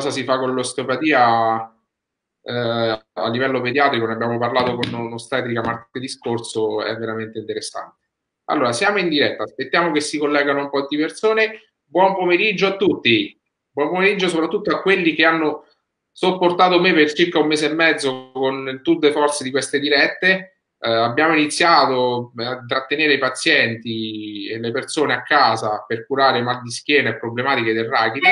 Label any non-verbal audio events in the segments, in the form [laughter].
cosa si fa con l'osteopatia eh, a livello pediatrico, ne abbiamo parlato con un'ostetrica martedì scorso, è veramente interessante. Allora, siamo in diretta, aspettiamo che si collegano un po' di persone. Buon pomeriggio a tutti, buon pomeriggio soprattutto a quelli che hanno sopportato me per circa un mese e mezzo con tour de force di queste dirette. Eh, abbiamo iniziato a trattenere i pazienti e le persone a casa per curare mal di schiena e problematiche del rachide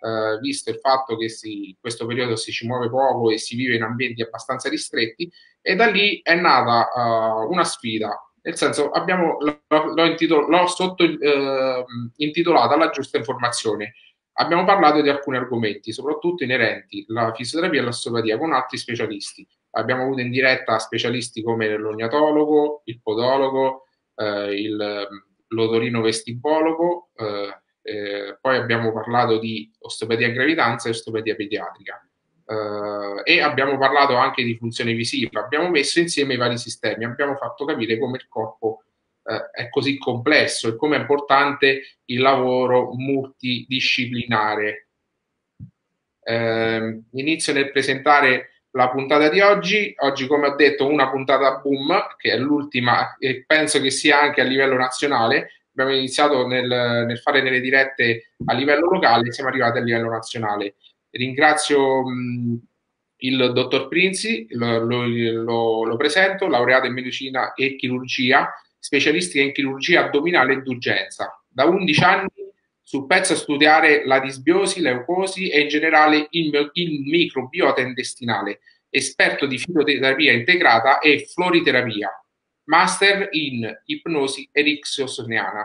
eh, visto il fatto che si, in questo periodo si ci muove poco e si vive in ambienti abbastanza ristretti, e da lì è nata uh, una sfida. Nel senso, abbiamo, l'ho, intitol- l'ho sotto, eh, intitolata La giusta informazione. Abbiamo parlato di alcuni argomenti, soprattutto inerenti alla fisioterapia e all'osteopatia, con altri specialisti. Abbiamo avuto in diretta specialisti come l'ognatologo, il podologo, eh, il, l'odorino vestibologo, eh, eh, poi abbiamo parlato di osteopatia a gravidanza e osteopatia pediatrica. Uh, e abbiamo parlato anche di funzione visiva, abbiamo messo insieme i vari sistemi, abbiamo fatto capire come il corpo uh, è così complesso e come è importante il lavoro multidisciplinare. Uh, inizio nel presentare la puntata di oggi. Oggi, come ho detto, una puntata boom, che è l'ultima e penso che sia anche a livello nazionale, abbiamo iniziato nel, nel, fare delle dirette a livello locale e siamo arrivati a livello nazionale. Ringrazio mh, il dottor Prinzi, lo, lo, lo, lo, presento, laureato in medicina e chirurgia, specialistica in chirurgia addominale ed urgenza. Da 11 anni sul pezzo a studiare la disbiosi, leucosi e in generale il, il microbiota intestinale, esperto di fitoterapia integrata e floriterapia master in ipnosi ericksoniana.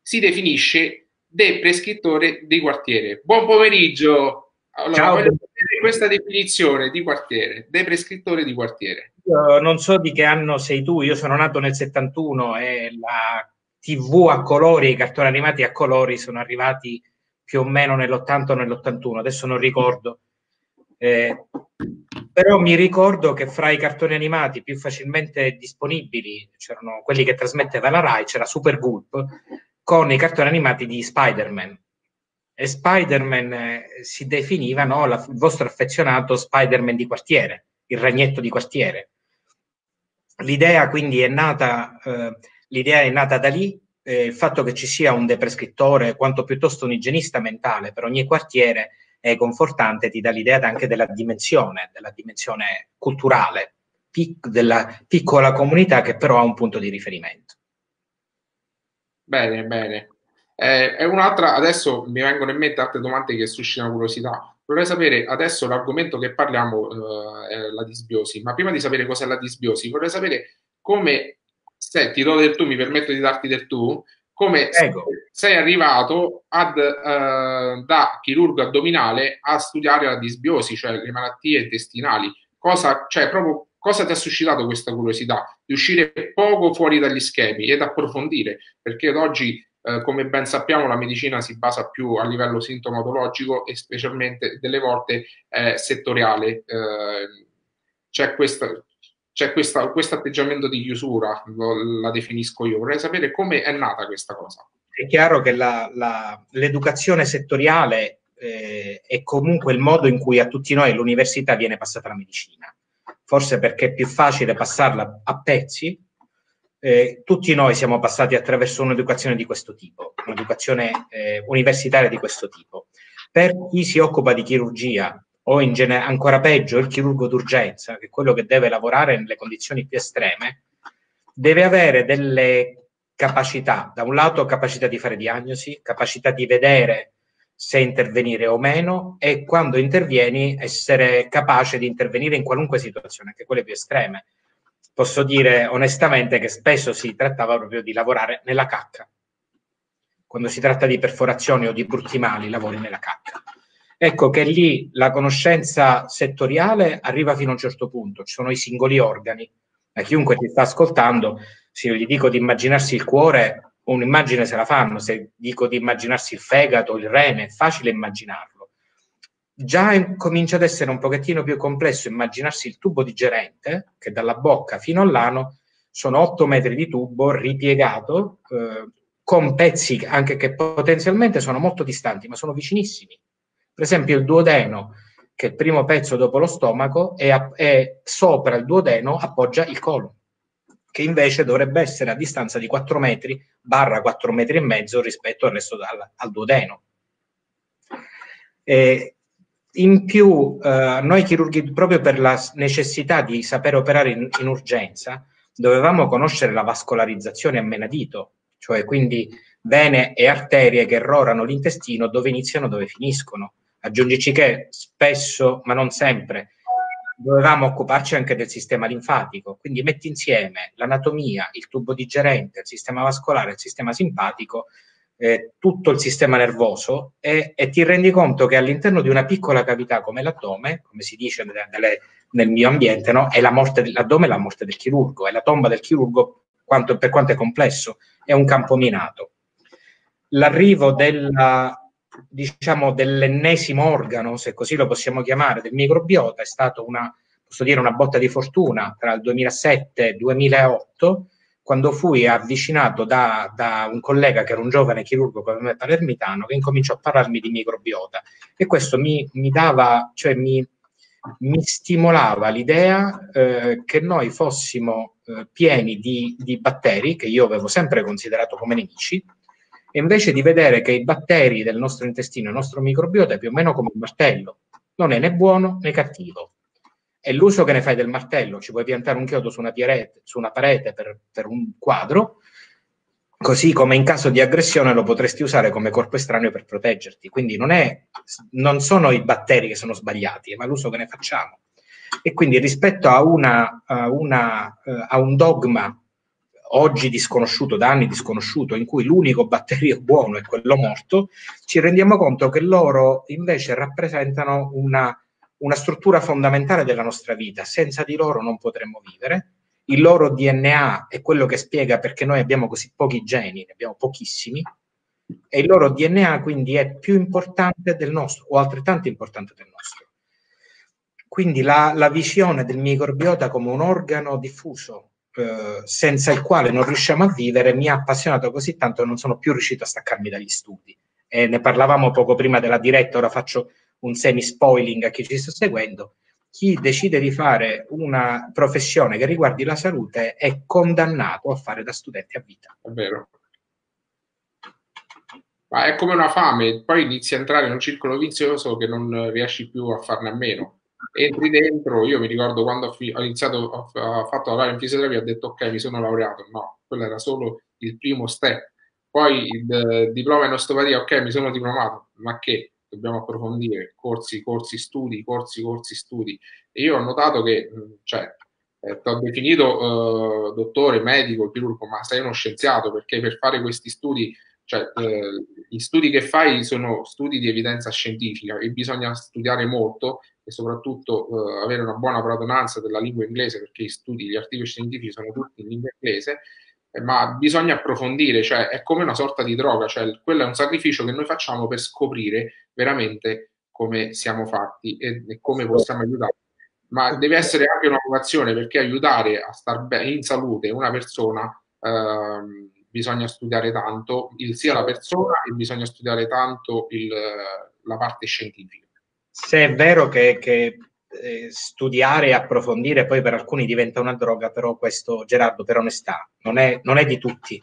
Si definisce de prescrittore di quartiere. Buon pomeriggio! Allora, Ciao. voglio sapere questa definizione di quartiere, de prescrittore di quartiere. Io non so di che anno sei tu, io sono nato nel 71 e la TV a colori, i cartoni animati a colori sono arrivati più o meno nell'80 o nell'81, adesso non ricordo. Eh, però mi ricordo che fra i cartoni animati più facilmente disponibili c'erano quelli che trasmetteva la Rai, c'era Super Gulp con i cartoni animati di Spider-Man. E Spider-Man eh, si definiva no, la, il vostro affezionato Spider-Man di quartiere, il ragnetto di quartiere. L'idea quindi è nata, eh, l'idea è nata da lì, eh, il fatto che ci sia un deprescrittore, quanto piuttosto un igienista mentale per ogni quartiere, è confortante, ti dà l'idea anche della dimensione, della dimensione culturale, pic- della piccola comunità che però ha un punto di riferimento. Bene, bene. Eh, è un'altra, adesso mi vengono in mente altre domande che suscitano curiosità. Vorrei sapere, adesso l'argomento che parliamo eh, è la disbiosi, ma prima di sapere cos'è la disbiosi, vorrei sapere come, se ti do del tu, mi permetto di darti del tu, come ecco. sei arrivato ad, eh, da chirurgo addominale a studiare la disbiosi, cioè le malattie intestinali. Cosa, cioè, proprio, cosa ti ha suscitato questa curiosità? Di uscire poco fuori dagli schemi ed approfondire, perché ad oggi, eh, come ben sappiamo, la medicina si basa più a livello sintomatologico e specialmente delle volte eh, settoriale. Eh, c'è questa, c'è questo atteggiamento di chiusura, lo, la definisco io. Vorrei sapere come è nata questa cosa. È chiaro che la, la, l'educazione settoriale eh, è comunque il modo in cui a tutti noi all'università viene passata la medicina. Forse perché è più facile passarla a pezzi. Eh, tutti noi siamo passati attraverso un'educazione di questo tipo, un'educazione eh, universitaria di questo tipo. Per chi si occupa di chirurgia o in genere ancora peggio il chirurgo d'urgenza, che è quello che deve lavorare nelle condizioni più estreme, deve avere delle capacità, da un lato capacità di fare diagnosi, capacità di vedere se intervenire o meno e quando intervieni essere capace di intervenire in qualunque situazione, anche quelle più estreme. Posso dire onestamente che spesso si trattava proprio di lavorare nella cacca. Quando si tratta di perforazioni o di brutti mali, lavori nella cacca. Ecco che lì la conoscenza settoriale arriva fino a un certo punto, ci sono i singoli organi. A chiunque ti sta ascoltando, se io gli dico di immaginarsi il cuore, un'immagine se la fanno, se dico di immaginarsi il fegato, il rene, è facile immaginarlo. Già comincia ad essere un pochettino più complesso immaginarsi il tubo digerente, che dalla bocca fino all'ano sono 8 metri di tubo ripiegato, eh, con pezzi anche che potenzialmente sono molto distanti, ma sono vicinissimi Per esempio il duodeno, che è il primo pezzo dopo lo stomaco, e, e sopra il duodeno appoggia il colon, che invece dovrebbe essere a distanza di 4 metri, barra 4 metri e mezzo rispetto al resto al, al duodeno. E in più, eh, noi chirurghi, proprio per la necessità di sapere operare in, in urgenza, dovevamo conoscere la vascolarizzazione a menadito, cioè quindi vene e arterie che errorano l'intestino dove iniziano dove finiscono. Aggiungici che spesso, ma non sempre, dovevamo occuparci anche del sistema linfatico, quindi metti insieme l'anatomia, il tubo digerente, il sistema vascolare, il sistema simpatico, eh, tutto il sistema nervoso e, e, ti rendi conto che all'interno di una piccola cavità come l'addome, come si dice nelle, nel mio ambiente, no? è la morte dell'addome è la morte del chirurgo, è la tomba del chirurgo quanto, per quanto è complesso, è un campo minato. L'arrivo della, diciamo, dell'ennesimo organo, se così lo possiamo chiamare, del microbiota è stato una, dire, una botta di fortuna tra il 2007 e il 2008, quando fui avvicinato da, da, un collega che era un giovane chirurgo come me palermitano che incominciò a parlarmi di microbiota. E questo mi, mi dava, cioè mi, mi stimolava l'idea eh, che noi fossimo eh, pieni di, di batteri che io avevo sempre considerato come nemici e invece di vedere che i batteri del nostro intestino, il nostro microbiota è più o meno come un martello, non è né buono né cattivo, è l'uso che ne fai del martello, ci puoi piantare un chiodo su una, pierete, su una parete per, per, un quadro, così come in caso di aggressione lo potresti usare come corpo estraneo per proteggerti. Quindi non, è, non sono i batteri che sono sbagliati, ma l'uso che ne facciamo. E quindi rispetto a, una, a, una, uh, a un dogma oggi disconosciuto, da anni disconosciuto, in cui l'unico batterio buono è quello morto, ci rendiamo conto che loro invece rappresentano una una struttura fondamentale della nostra vita. Senza di loro non potremmo vivere. Il loro DNA è quello che spiega perché noi abbiamo così pochi geni, ne abbiamo pochissimi, e il loro DNA quindi è più importante del nostro, o altrettanto importante del nostro. Quindi la, la visione del microbiota come un organo diffuso, eh, senza il quale non riusciamo a vivere, mi ha appassionato così tanto che non sono più riuscito a staccarmi dagli studi. E ne parlavamo poco prima della diretta, ora faccio un semi-spoiling a chi ci sta seguendo, chi decide di fare una professione che riguardi la salute è condannato a fare da studente a vita. È vero. Ma è come una fame, poi inizi a entrare in un circolo vizioso che non riesci più a farne a meno. Entri dentro, io mi ricordo quando ho, iniziato, ho, fatto lavorare in fisioterapia, ho detto ok, mi sono laureato. No, quello era solo il primo step. Poi il diploma in osteopatia, ok, mi sono diplomato, ma che? dobbiamo approfondire, corsi, corsi, studi, corsi, corsi, studi. E io ho notato che, cioè, eh, ti ho definito eh, dottore, medico, chirurgo, ma sei uno scienziato perché per fare questi studi, cioè, eh, gli studi che fai sono studi di evidenza scientifica e bisogna studiare molto e soprattutto eh, avere una buona pradonanza della lingua inglese perché gli studi, gli articoli scientifici sono tutti in lingua inglese eh, ma bisogna approfondire, cioè è come una sorta di droga, cioè quello è un sacrificio che noi facciamo per scoprire veramente come siamo fatti e, e come possiamo aiutare. Ma deve essere anche una vocazione perché aiutare a star bene in salute una persona eh, bisogna studiare tanto il, sia la persona e bisogna studiare tanto il, la parte scientifica. Se è vero che, che eh, studiare e approfondire poi per alcuni diventa una droga, però questo Gerardo per onestà non è, non è di tutti.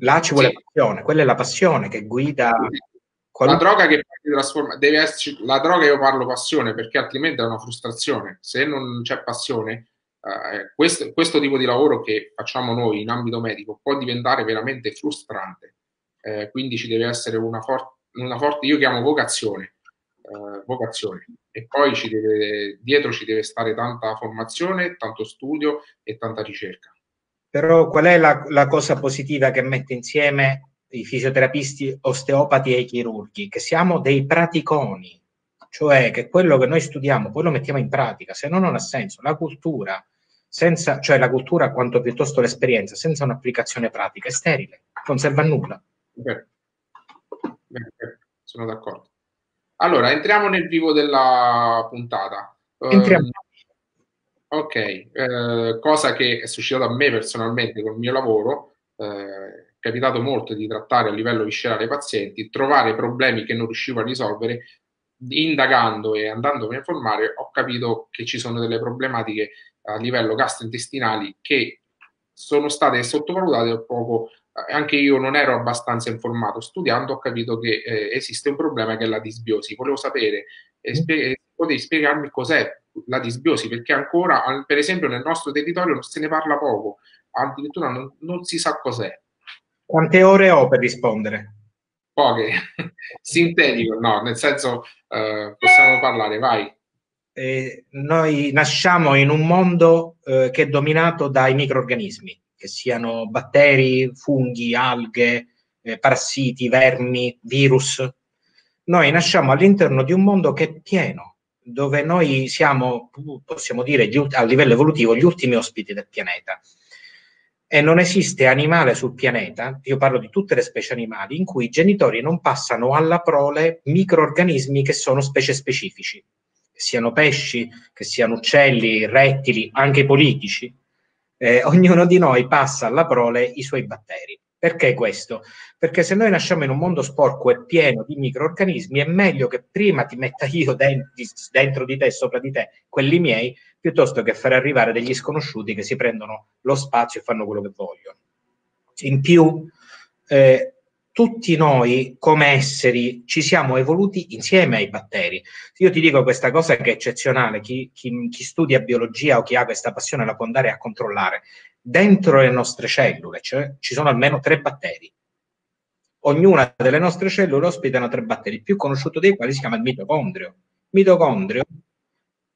Là ci vuole sì. passione, quella è la passione che guida. La droga che trasforma, deve esserci, la droga io parlo passione perché altrimenti è una frustrazione. Se non c'è passione, eh, questo, questo, tipo di lavoro che facciamo noi in ambito medico può diventare veramente frustrante. Eh, quindi ci deve essere una, for- una forte, io chiamo vocazione, eh, vocazione e poi ci deve, dietro ci deve stare tanta formazione, tanto studio e tanta ricerca. Però qual è la, la cosa positiva che mette insieme i fisioterapisti, osteopati e i chirurghi? Che siamo dei praticoni, cioè che quello che noi studiamo poi lo mettiamo in pratica, se no non ha senso. La cultura, senza, cioè la cultura quanto piuttosto l'esperienza, senza un'applicazione pratica è sterile, non serve a nulla. Beh, beh, sono d'accordo. Allora, entriamo nel vivo della puntata. Entriamo. Uh, ok, uh, cosa che è suscitata a me personalmente col mio lavoro, uh, capitato molto di trattare a livello viscerale i pazienti, trovare problemi che non riuscivo a risolvere, indagando e andandomi a informare, ho capito che ci sono delle problematiche a livello gastrointestinali che sono state sottovalutate poco. Eh, anche io non ero abbastanza informato. Studiando ho capito che eh, esiste un problema che è la disbiosi. Volevo sapere, eh, mm. spie- potevi spiegarmi cos'è la disbiosi? Perché ancora, per esempio, nel nostro territorio non se ne parla poco, addirittura non, non si sa cos'è. Quante ore ho per rispondere? Poche. [laughs] Sintetico, no, nel senso eh, possiamo parlare, vai. Eh, noi nasciamo in un mondo eh, che è dominato dai microorganismi, che siano batteri, funghi, alghe, eh, parassiti, vermi, virus. Noi nasciamo all'interno di un mondo che è pieno, dove noi siamo, possiamo dire, a livello evolutivo, gli ultimi ospiti del pianeta e non esiste animale sul pianeta, io parlo di tutte le specie animali, in cui i genitori non passano alla prole microorganismi che sono specie specifici, che siano pesci, che siano uccelli, rettili, anche politici. Eh, ognuno di noi passa alla prole i suoi batteri. Perché questo? Perché se noi nasciamo in un mondo sporco e pieno di microorganismi, è meglio che prima ti metta io dentro di te sopra di te quelli miei, piuttosto che fare arrivare degli sconosciuti che si prendono lo spazio e fanno quello che vogliono. In più, eh, tutti noi come esseri ci siamo evoluti insieme ai batteri. Io ti dico questa cosa che è eccezionale, chi, chi, chi studia biologia o chi ha questa passione la può andare a controllare. Dentro le nostre cellule cioè, ci sono almeno tre batteri. Ognuna delle nostre cellule ospitano tre batteri, il più conosciuto dei quali si chiama il mitocondrio. Il mitocondrio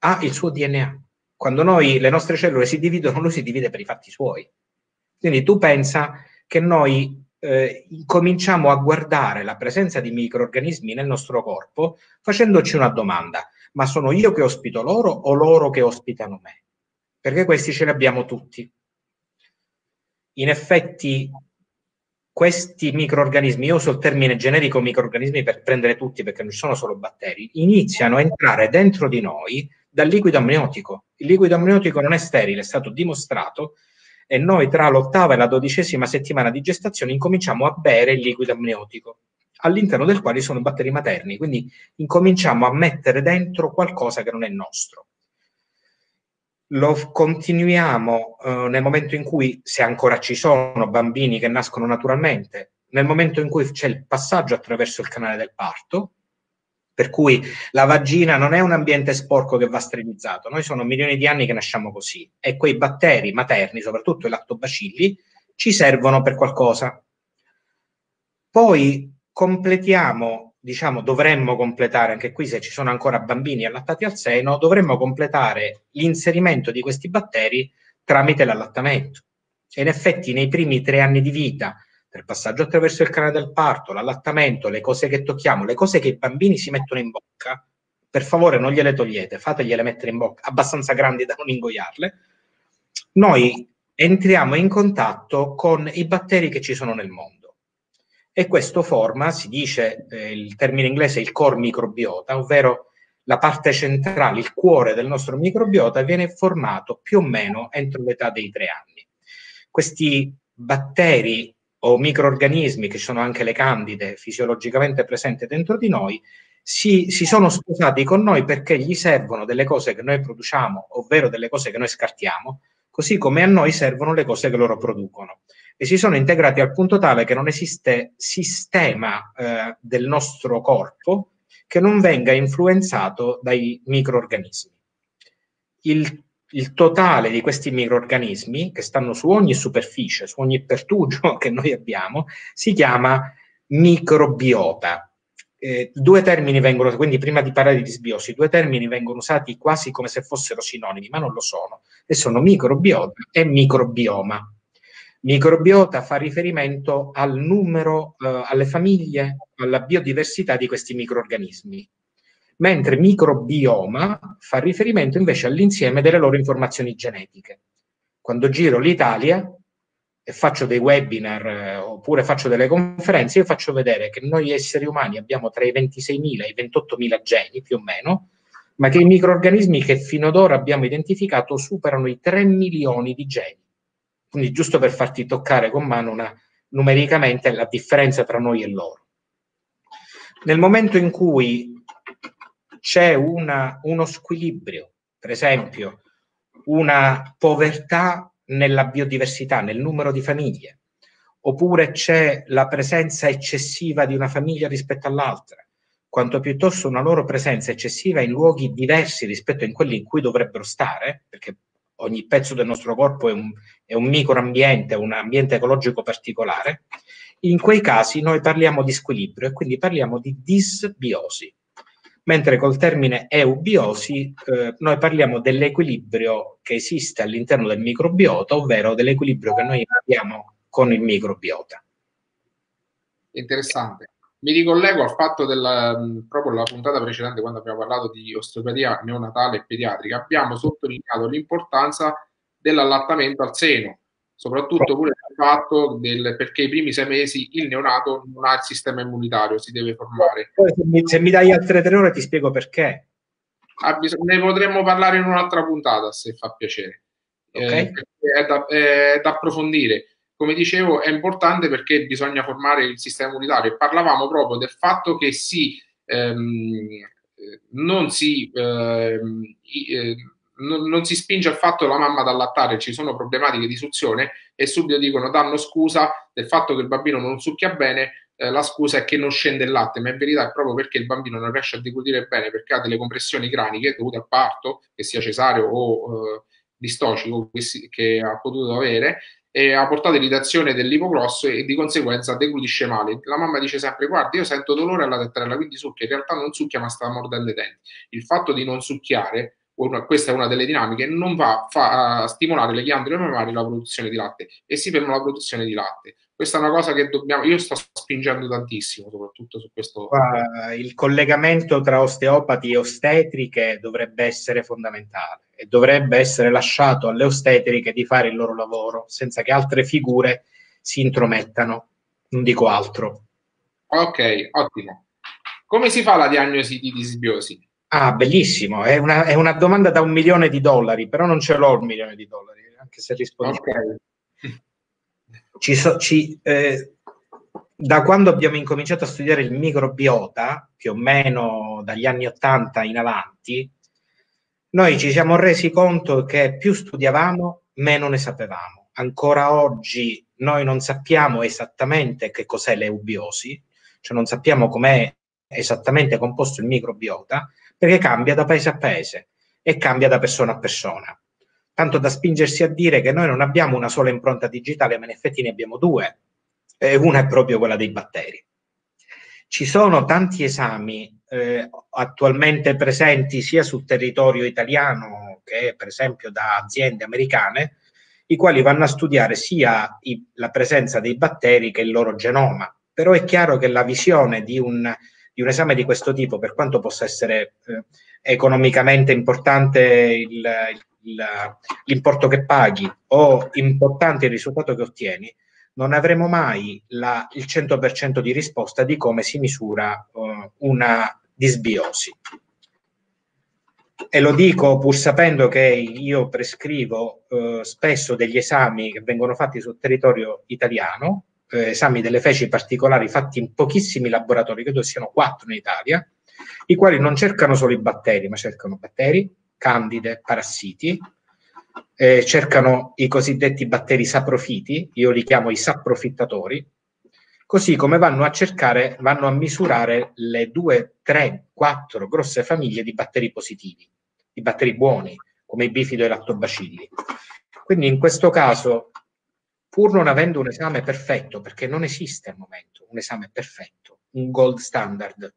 ha il suo DNA quando noi, le nostre cellule si dividono, lui si divide per i fatti suoi. Quindi tu pensa che noi eh, cominciamo a guardare la presenza di microorganismi nel nostro corpo facendoci una domanda, ma sono io che ospito loro o loro che ospitano me? Perché questi ce li abbiamo tutti. In effetti questi microorganismi, io uso il termine generico microorganismi per prendere tutti perché non ci sono solo batteri, iniziano a entrare dentro di noi dal liquido amniotico. Il liquido amniotico non è sterile, è stato dimostrato e noi tra l'ottava e la dodicesima settimana di gestazione incominciamo a bere il liquido amniotico, all'interno del quale sono batteri materni, quindi incominciamo a mettere dentro qualcosa che non è nostro. Lo continuiamo eh, nel momento in cui, se ancora ci sono bambini che nascono naturalmente, nel momento in cui c'è il passaggio attraverso il canale del parto, per cui la vagina non è un ambiente sporco che va sterilizzato, noi sono milioni di anni che nasciamo così e quei batteri materni, soprattutto i lattobacilli, ci servono per qualcosa. Poi completiamo, diciamo, dovremmo completare, anche qui se ci sono ancora bambini allattati al seno, dovremmo completare l'inserimento di questi batteri tramite l'allattamento. E in effetti nei primi tre anni di vita del passaggio attraverso il canale del parto, l'allattamento, le cose che tocchiamo, le cose che i bambini si mettono in bocca, per favore non gliele togliete, fategliele mettere in bocca, abbastanza grandi da non ingoiarle, noi entriamo in contatto con i batteri che ci sono nel mondo. E questo forma, si dice, eh, il termine inglese il core microbiota, ovvero la parte centrale, il cuore del nostro microbiota viene formato più o meno entro l'età dei tre anni. Questi batteri o microorganismi, che sono anche le candide fisiologicamente presenti dentro di noi, si, si, sono sposati con noi perché gli servono delle cose che noi produciamo, ovvero delle cose che noi scartiamo, così come a noi servono le cose che loro producono. E si sono integrati al punto tale che non esiste sistema eh, del nostro corpo che non venga influenzato dai microorganismi. Il il totale di questi microorganismi che stanno su ogni superficie, su ogni pertugio [laughs] che noi abbiamo, si chiama microbiota. Eh, due termini vengono, quindi prima di parlare di disbiosi, due termini vengono usati quasi come se fossero sinonimi, ma non lo sono, e sono microbiota e microbioma. Microbiota fa riferimento al numero, eh, alle famiglie, alla biodiversità di questi microorganismi mentre microbioma fa riferimento invece all'insieme delle loro informazioni genetiche. Quando giro l'Italia e faccio dei webinar eh, oppure faccio delle conferenze, io faccio vedere che noi esseri umani abbiamo tra i 26.000 e i 28.000 geni più o meno, ma che i microorganismi che fino ad ora abbiamo identificato superano i 3 milioni di geni. Quindi giusto per farti toccare con mano una, numericamente la differenza tra noi e loro. Nel momento in cui c'è una, uno squilibrio, per esempio una povertà nella biodiversità, nel numero di famiglie, oppure c'è la presenza eccessiva di una famiglia rispetto all'altra, quanto piuttosto una loro presenza eccessiva in luoghi diversi rispetto a quelli in cui dovrebbero stare, perché ogni pezzo del nostro corpo è un, è un microambiente, un ambiente ecologico particolare, in quei casi noi parliamo di squilibrio e quindi parliamo di disbiosi. Mentre col termine eubiosi eh, noi parliamo dell'equilibrio che esiste all'interno del microbiota, ovvero dell'equilibrio che noi abbiamo con il microbiota. Interessante. Mi ricollego al fatto della proprio la puntata precedente, quando abbiamo parlato di osteopatia neonatale e pediatrica, abbiamo sottolineato l'importanza dell'allattamento al seno, soprattutto pure il fatto del, perché i primi sei mesi il neonato non ha il sistema immunitario, si deve formare. Poi se mi, se mi dai altre tre ore ti spiego perché. ne potremmo parlare in un'altra puntata se fa piacere. Okay. Eh, è, da, è da approfondire come dicevo, è importante perché bisogna formare il sistema immunitario. Parlavamo proprio del fatto che si, ehm, non, si, ehm, eh, non, non, si spinge al fatto la mamma da allattare, ci sono problematiche di suzione e subito dicono, danno scusa del fatto che il bambino non succhia bene, eh, la scusa è che non scende il latte, ma in verità è proprio perché il bambino non riesce a deglutire bene perché ha delle compressioni craniche dovute al parto, che sia cesareo o eh, distocico che, si, che ha potuto avere, e ha portato irritazione dell'ipoglosso e di conseguenza deglutisce male. La mamma dice sempre: Guarda, io sento dolore alla tettarella, quindi succhia. In realtà non succhia, ma sta mordendo i denti. Il fatto di non succhiare, una, questa è una delle dinamiche, non va a stimolare le ghiandole mammarie la produzione di latte e si ferma la produzione di latte. Questa è una cosa che dobbiamo. Io sto spingendo tantissimo, soprattutto su questo. Il collegamento tra osteopati e ostetriche dovrebbe essere fondamentale e dovrebbe essere lasciato alle ostetriche di fare il loro lavoro senza che altre figure si intromettano. Non dico altro. Ok, ottimo. Come si fa la diagnosi di disbiosi? Ah, bellissimo, è una, è una domanda da un milione di dollari, però non ce l'ho un milione di dollari, anche se rispondo. Okay. [laughs] Ci so, ci, eh, da quando abbiamo incominciato a studiare il microbiota, più o meno dagli anni 80 in avanti, noi ci siamo resi conto che più studiavamo, meno ne sapevamo. Ancora oggi noi non sappiamo esattamente che cos'è l'eubiosi, cioè non sappiamo com'è esattamente composto il microbiota, perché cambia da paese a paese e cambia da persona a persona. Tanto da spingersi a dire che noi non abbiamo una sola impronta digitale, ma in effetti ne abbiamo due, e una è proprio quella dei batteri. Ci sono tanti esami eh, attualmente presenti sia sul territorio italiano che per esempio da aziende americane, i quali vanno a studiare sia i, la presenza dei batteri che il loro genoma. Però è chiaro che la visione di un, di un esame di questo tipo, per quanto possa essere eh, economicamente importante il, il, l'importo che paghi o importante il risultato che ottieni, non avremo mai la, il 100% di risposta di come si misura uh, una disbiosi. E lo dico pur sapendo che io prescrivo uh, spesso degli esami che vengono fatti sul territorio italiano, eh, esami delle feci particolari fatti in pochissimi laboratori, credo siano quattro in Italia, i quali non cercano solo i batteri, ma cercano batteri, candide, parassiti, eh, cercano i cosiddetti batteri saprofiti, io li chiamo i saprofittatori, così come vanno a cercare, vanno a misurare le due, tre, quattro grosse famiglie di batteri positivi, i batteri buoni, come i bifido e i lattobacilli. Quindi in questo caso, pur non avendo un esame perfetto, perché non esiste al momento un esame perfetto, un gold standard,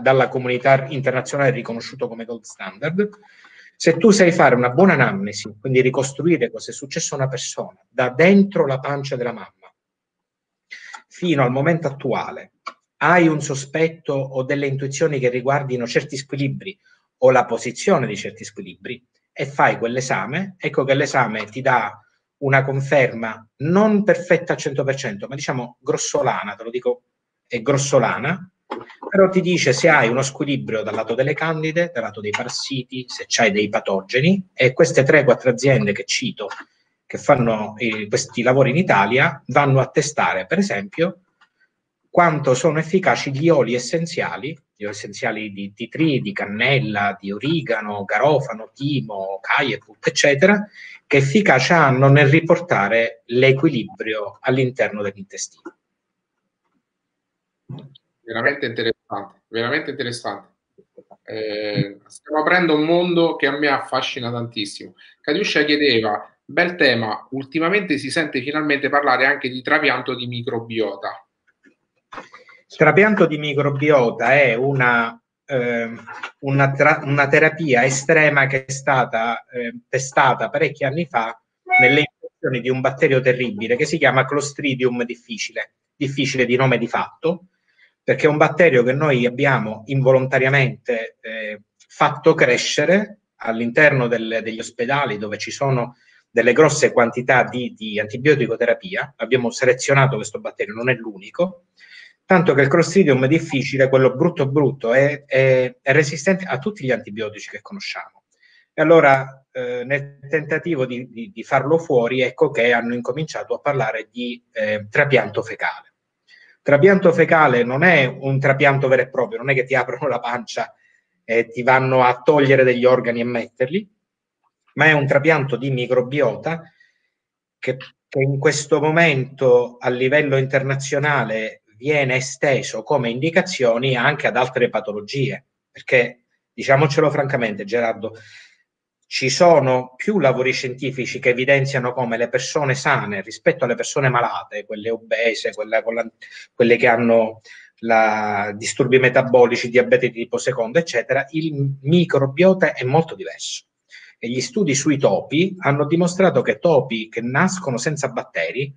dalla comunità internazionale riconosciuto come gold standard, se tu sai fare una buona anamnesi, quindi ricostruire cosa è successo a una persona da dentro la pancia della mamma, fino al momento attuale hai un sospetto o delle intuizioni che riguardino certi squilibri o la posizione di certi squilibri e fai quell'esame, ecco che l'esame ti dà una conferma non perfetta al 100%, ma diciamo grossolana, te lo dico, è grossolana, però ti dice se hai uno squilibrio dal lato delle candide, dal lato dei parassiti, se c'hai dei patogeni e queste 3-4 aziende che cito che fanno i, questi lavori in Italia vanno a testare, per esempio, quanto sono efficaci gli oli essenziali, gli essenziali di, di tri, di cannella, di origano, garofano, timo, cajeput, eccetera, che efficacia hanno nel riportare l'equilibrio all'interno dell'intestino. Veramente interessante, veramente interessante. Eh, stiamo aprendo un mondo che a me affascina tantissimo. Catiuscia chiedeva, bel tema, ultimamente si sente finalmente parlare anche di trapianto di microbiota. Il trapianto di microbiota è una, eh, una, tra- una, terapia estrema che è stata eh, testata parecchi anni fa nelle infezioni di un batterio terribile che si chiama Clostridium difficile, difficile di nome di fatto, perché è un batterio che noi abbiamo involontariamente eh, fatto crescere all'interno del, degli ospedali dove ci sono delle grosse quantità di, di antibiotico-terapia. Abbiamo selezionato questo batterio, non è l'unico, tanto che il Clostridium difficile, quello brutto brutto, è, è, è, resistente a tutti gli antibiotici che conosciamo. E allora, eh, nel tentativo di, di, di, farlo fuori, ecco che hanno incominciato a parlare di eh, trapianto fecale. Trapianto fecale non è un trapianto vero e proprio, non è che ti aprono la pancia e ti vanno a togliere degli organi e metterli, ma è un trapianto di microbiota che, che in questo momento a livello internazionale viene esteso come indicazioni anche ad altre patologie, perché diciamocelo francamente Gerardo, ci sono più lavori scientifici che evidenziano come le persone sane rispetto alle persone malate, quelle obese, quelle, quelle che hanno la, disturbi metabolici, diabete di tipo secondo, eccetera, il microbiota è molto diverso. E gli studi sui topi hanno dimostrato che topi che nascono senza batteri,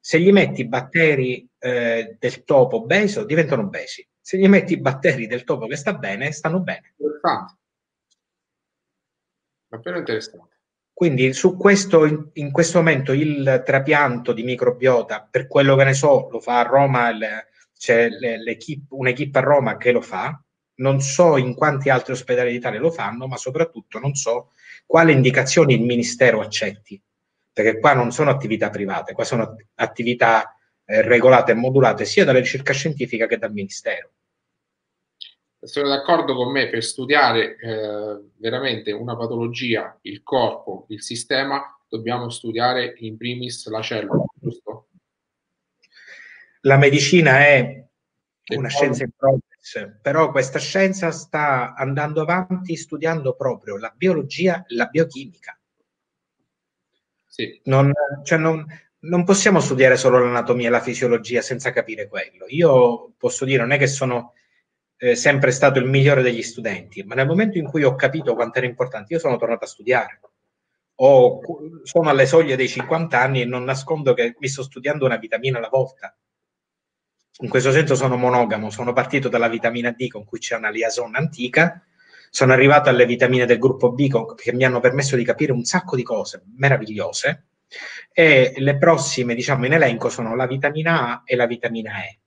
se gli metti batteri eh, del topo obeso, diventano obesi. Se gli metti i batteri del topo che sta bene, stanno bene. Interessante. Davvero interessante. Quindi su questo, in, in, questo momento, il trapianto di microbiota, per quello che ne so, lo fa a Roma, le, c'è un'equipe a Roma che lo fa, non so in quanti altri ospedali d'Italia lo fanno, ma soprattutto non so quale indicazioni il Ministero accetti, perché qua non sono attività private, qua sono attività eh, regolate e modulate sia dalla ricerca scientifica che dal Ministero sono d'accordo con me per studiare eh, veramente una patologia, il corpo, il sistema, dobbiamo studiare in primis la cellula, giusto? La medicina è una scienza in progress, però questa scienza sta andando avanti studiando proprio la biologia e la biochimica. Sì. Non, cioè non, non possiamo studiare solo l'anatomia e la fisiologia senza capire quello. Io posso dire, non è che sono eh, sempre stato il migliore degli studenti, ma nel momento in cui ho capito quanto era importante, io sono tornato a studiare. Ho, sono alle soglie dei 50 anni e non nascondo che mi sto studiando una vitamina alla volta. In questo senso sono monogamo, sono partito dalla vitamina D con cui c'è una liaison antica, sono arrivato alle vitamine del gruppo B che mi hanno permesso di capire un sacco di cose meravigliose e le prossime, diciamo, in elenco sono la vitamina A e la vitamina E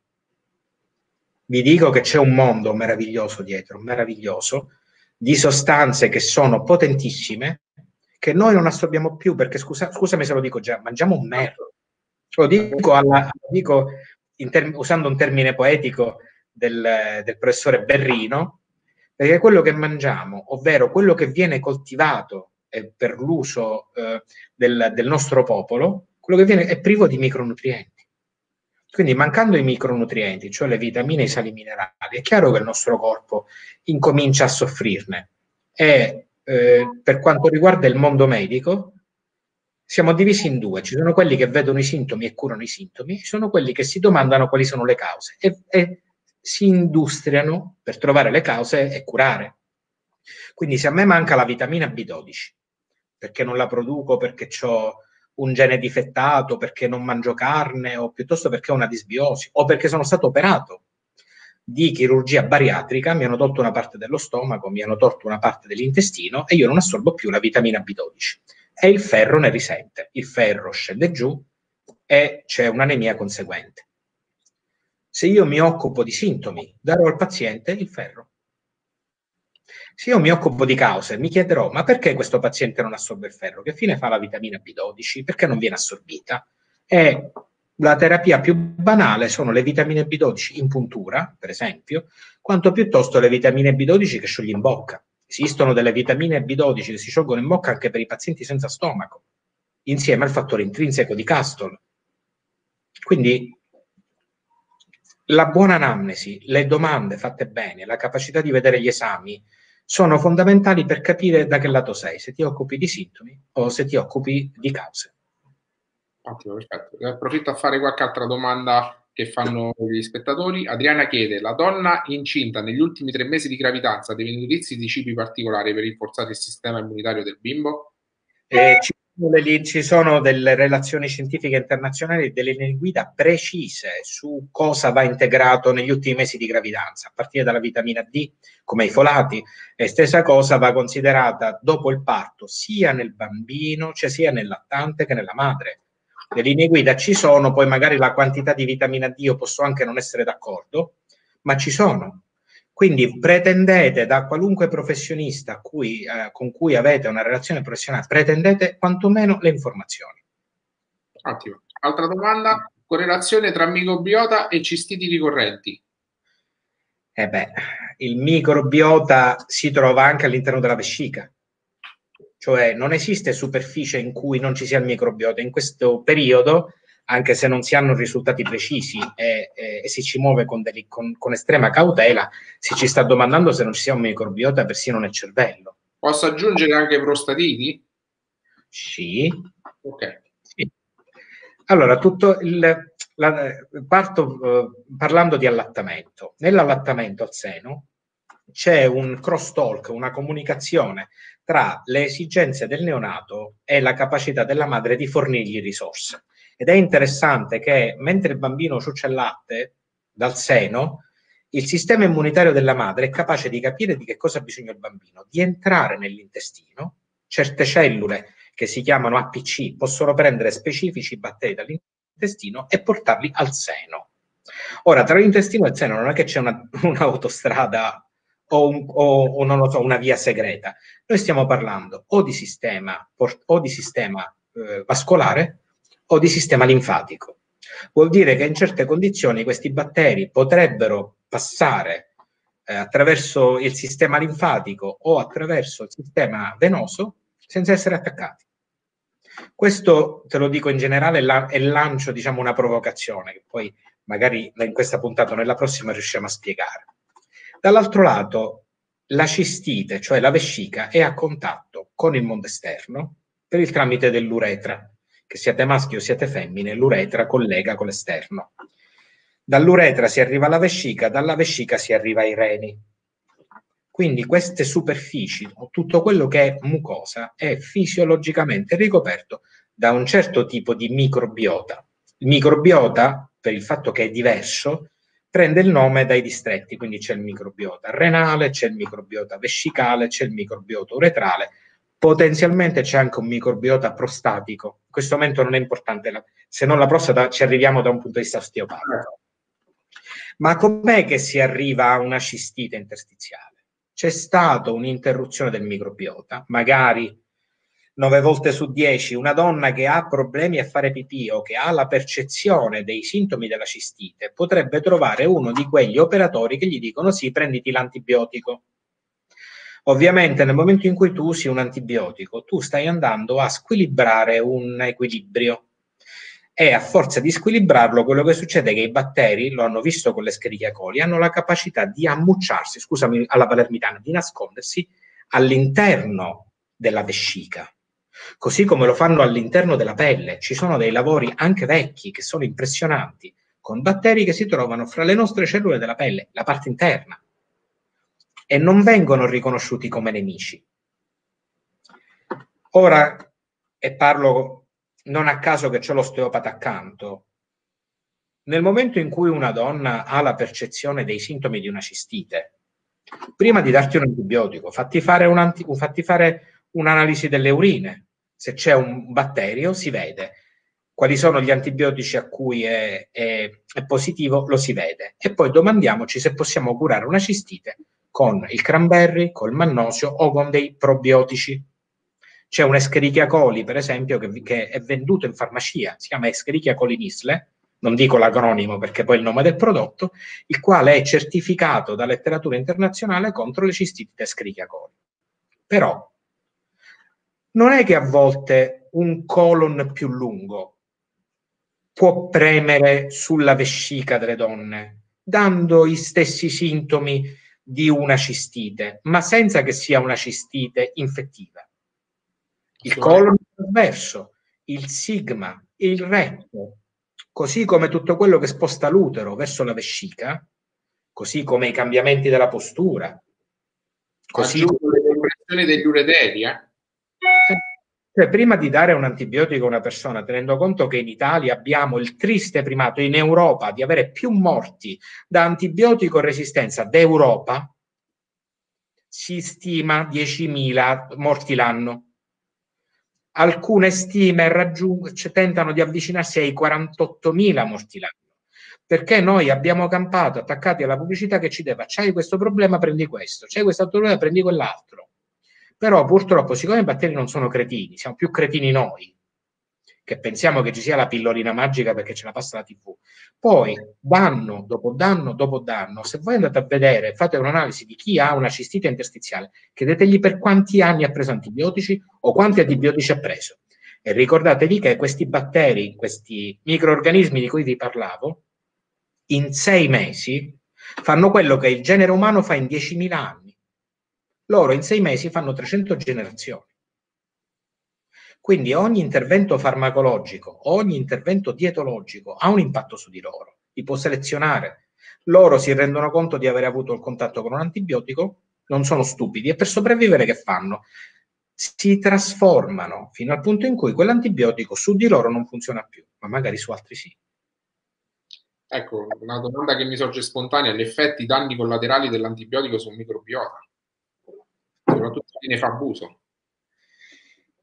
vi dico che c'è un mondo meraviglioso dietro, meraviglioso, di sostanze che sono potentissime, che noi non assorbiamo più, perché scusa, scusami se lo dico già, mangiamo un merlo. Lo dico, alla, dico term- usando un termine poetico del, del professore Berrino, perché quello che mangiamo, ovvero quello che viene coltivato eh, per l'uso eh, del, del, nostro popolo, quello che viene è privo di micronutrienti. Quindi mancando i micronutrienti, cioè le vitamine e i sali minerali, è chiaro che il nostro corpo incomincia a soffrirne. E eh, per quanto riguarda il mondo medico, siamo divisi in due. Ci sono quelli che vedono i sintomi e curano i sintomi, ci sono quelli che si domandano quali sono le cause e, e si industriano per trovare le cause e curare. Quindi se a me manca la vitamina B12, perché non la produco, perché ho un gene difettato, perché non mangio carne o piuttosto perché ho una disbiosi o perché sono stato operato di chirurgia bariatrica, mi hanno tolto una parte dello stomaco, mi hanno tolto una parte dell'intestino e io non assorbo più la vitamina B12 e il ferro ne risente. Il ferro scende giù e c'è un'anemia conseguente. Se io mi occupo di sintomi, darò al paziente il ferro. Se io mi occupo di cause, mi chiederò, ma perché questo paziente non assorbe il ferro? Che fine fa la vitamina B12? Perché non viene assorbita? E la terapia più banale sono le vitamine B12 in puntura, per esempio, quanto piuttosto le vitamine B12 che sciogli in bocca. Esistono delle vitamine B12 che si sciolgono in bocca anche per i pazienti senza stomaco, insieme al fattore intrinseco di Castol. Quindi la buona anamnesi, le domande fatte bene, la capacità di vedere gli esami sono fondamentali per capire da che lato sei, se ti occupi di sintomi o se ti occupi di cause. Ottimo, perfetto. Approfitto a fare qualche altra domanda che fanno gli spettatori. Adriana chiede: La donna incinta negli ultimi tre mesi di gravidanza deve nutrirsi di cibi particolari per rinforzare il sistema immunitario del bimbo? Eh, ci ci sono delle relazioni scientifiche internazionali, delle linee guida precise su cosa va integrato negli ultimi mesi di gravidanza, a partire dalla vitamina D, come i folati, e stessa cosa va considerata dopo il parto sia nel bambino, cioè sia nel lattante che nella madre. Le linee guida ci sono, poi magari la quantità di vitamina D io posso anche non essere d'accordo, ma ci sono. Quindi pretendete da qualunque professionista cui, eh, con cui avete una relazione professionale, pretendete quantomeno le informazioni. Ottimo. Altra domanda, correlazione tra microbiota e cistiti ricorrenti. Eh beh, il microbiota si trova anche all'interno della vescica, cioè non esiste superficie in cui non ci sia il microbiota. In questo periodo anche se non si hanno risultati precisi e, e, e si ci muove con, deli, con, con, estrema cautela, si ci sta domandando se non ci sia un microbiota persino nel cervello. Posso aggiungere anche prostatiti? Sì. Ok. Sì. Allora, tutto il, la, parto uh, parlando di allattamento. Nell'allattamento al seno c'è un cross talk, una comunicazione tra le esigenze del neonato e la capacità della madre di fornirgli risorse. Ed è interessante che mentre il bambino ciuccia il latte dal seno, il sistema immunitario della madre è capace di capire di che cosa ha bisogno il bambino, di entrare nell'intestino, certe cellule che si chiamano APC possono prendere specifici batteri dall'intestino e portarli al seno. Ora, tra l'intestino e il seno non è che c'è una, [laughs] un'autostrada o, un, o, o, non lo so, una via segreta. Noi stiamo parlando o di sistema, o di sistema eh, vascolare o di sistema linfatico. Vuol dire che in certe condizioni questi batteri potrebbero passare eh, attraverso il sistema linfatico o attraverso il sistema venoso senza essere attaccati. Questo te lo dico in generale la, e lancio diciamo, una provocazione che poi magari in questa puntata o nella prossima riusciamo a spiegare. Dall'altro lato, la cistite, cioè la vescica, è a contatto con il mondo esterno per il tramite dell'uretra che siate maschi o siate femmine, l'uretra collega con l'esterno. Dall'uretra si arriva alla vescica, dalla vescica si arriva ai reni. Quindi queste superfici o tutto quello che è mucosa è fisiologicamente ricoperto da un certo tipo di microbiota. Il microbiota, per il fatto che è diverso, prende il nome dai distretti, quindi c'è il microbiota renale, c'è il microbiota vescicale, c'è il microbiota uretrale, Potenzialmente c'è anche un microbiota prostatico. In questo momento non è importante, se non la prostata ci arriviamo da un punto di vista osteopatico. Ma com'è che si arriva a una cistite interstiziale? C'è stata un'interruzione del microbiota, magari nove volte su dieci, una donna che ha problemi a fare pipì o che ha la percezione dei sintomi della cistite potrebbe trovare uno di quegli operatori che gli dicono sì, prenditi l'antibiotico. Ovviamente nel momento in cui tu usi un antibiotico, tu stai andando a squilibrare un equilibrio e a forza di squilibrarlo quello che succede è che i batteri, lo hanno visto con le Escherichia coli, hanno la capacità di ammucciarsi, scusami, alla palermitana, di nascondersi all'interno della vescica, così come lo fanno all'interno della pelle. Ci sono dei lavori anche vecchi che sono impressionanti, con batteri che si trovano fra le nostre cellule della pelle, la parte interna e non vengono riconosciuti come nemici. Ora, e parlo non a caso che c'è l'osteopata accanto, nel momento in cui una donna ha la percezione dei sintomi di una cistite, prima di darti un antibiotico, fatti fare, un anti, fatti fare un'analisi delle urine. Se c'è un batterio, si vede. Quali sono gli antibiotici a cui è, è, è positivo, lo si vede. E poi domandiamoci se possiamo curare una cistite con il cranberry, col mannosio o con dei probiotici. C'è un Escherichia coli, per esempio, che, che è venduto in farmacia, si chiama Escherichia coli Nisle, non dico l'acronimo perché poi è il nome del prodotto, il quale è certificato da letteratura internazionale contro le cistiti Escherichia coli. Però non è che a volte un colon più lungo può premere sulla vescica delle donne, dando gli stessi sintomi di una cistite, ma senza che sia una cistite infettiva. Il colon trasverso, il sigma, il retto, così come tutto quello che sposta l'utero verso la vescica, così come i cambiamenti della postura, così come le compressioni degli ureteri, eh? Cioè, prima di dare un antibiotico a una persona, tenendo conto che in Italia abbiamo il triste primato in Europa di avere più morti da antibiotico resistenza d'Europa, si stima 10.000 morti l'anno. Alcune stime raggiung- cioè, tentano di avvicinarsi ai 48.000 morti l'anno perché noi abbiamo campato attaccati alla pubblicità che ci deve, c'hai questo problema, prendi questo, c'hai questo problema, prendi quell'altro. Però purtroppo, siccome i batteri non sono cretini, siamo più cretini noi, che pensiamo che ci sia la pillolina magica perché ce la passa la TV. Poi, danno dopo danno dopo danno, se voi andate a vedere, fate un'analisi di chi ha una cistite interstiziale, chiedetegli per quanti anni ha preso antibiotici o quanti antibiotici ha preso. E ricordatevi che questi batteri, questi microorganismi di cui vi parlavo, in sei mesi fanno quello che il genere umano fa in 10.000 anni loro in sei mesi fanno 300 generazioni. Quindi ogni intervento farmacologico, ogni intervento dietologico ha un impatto su di loro, li può selezionare. Loro si rendono conto di aver avuto il contatto con un antibiotico, non sono stupidi e per sopravvivere che fanno? Si trasformano fino al punto in cui quell'antibiotico su di loro non funziona più, ma magari su altri sì. Ecco, una domanda che mi sorge spontanea, gli effetti, i danni collaterali dell'antibiotico sul microbiota soprattutto chi ne fa abuso.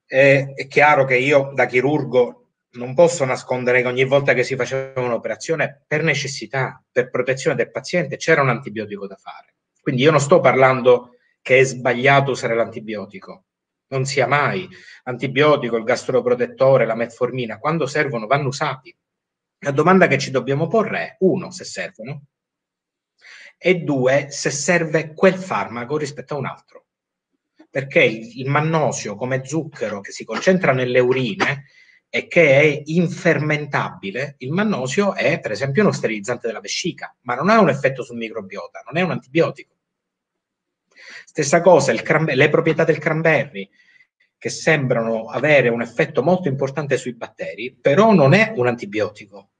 È, è chiaro che io da chirurgo non posso nascondere che ogni volta che si faceva un'operazione per necessità, per protezione del paziente, c'era un antibiotico da fare. Quindi io non sto parlando che è sbagliato usare l'antibiotico, non sia mai. L'antibiotico, il gastroprotettore, la metformina, quando servono vanno usati. La domanda che ci dobbiamo porre è, uno, se servono, e due, se serve quel farmaco rispetto a un altro perché il, mannosio come zucchero che si concentra nelle urine e che è infermentabile, il mannosio è per esempio uno sterilizzante della vescica, ma non ha un effetto sul microbiota, non è un antibiotico. Stessa cosa, le proprietà del cranberry, che sembrano avere un effetto molto importante sui batteri, però non è un antibiotico.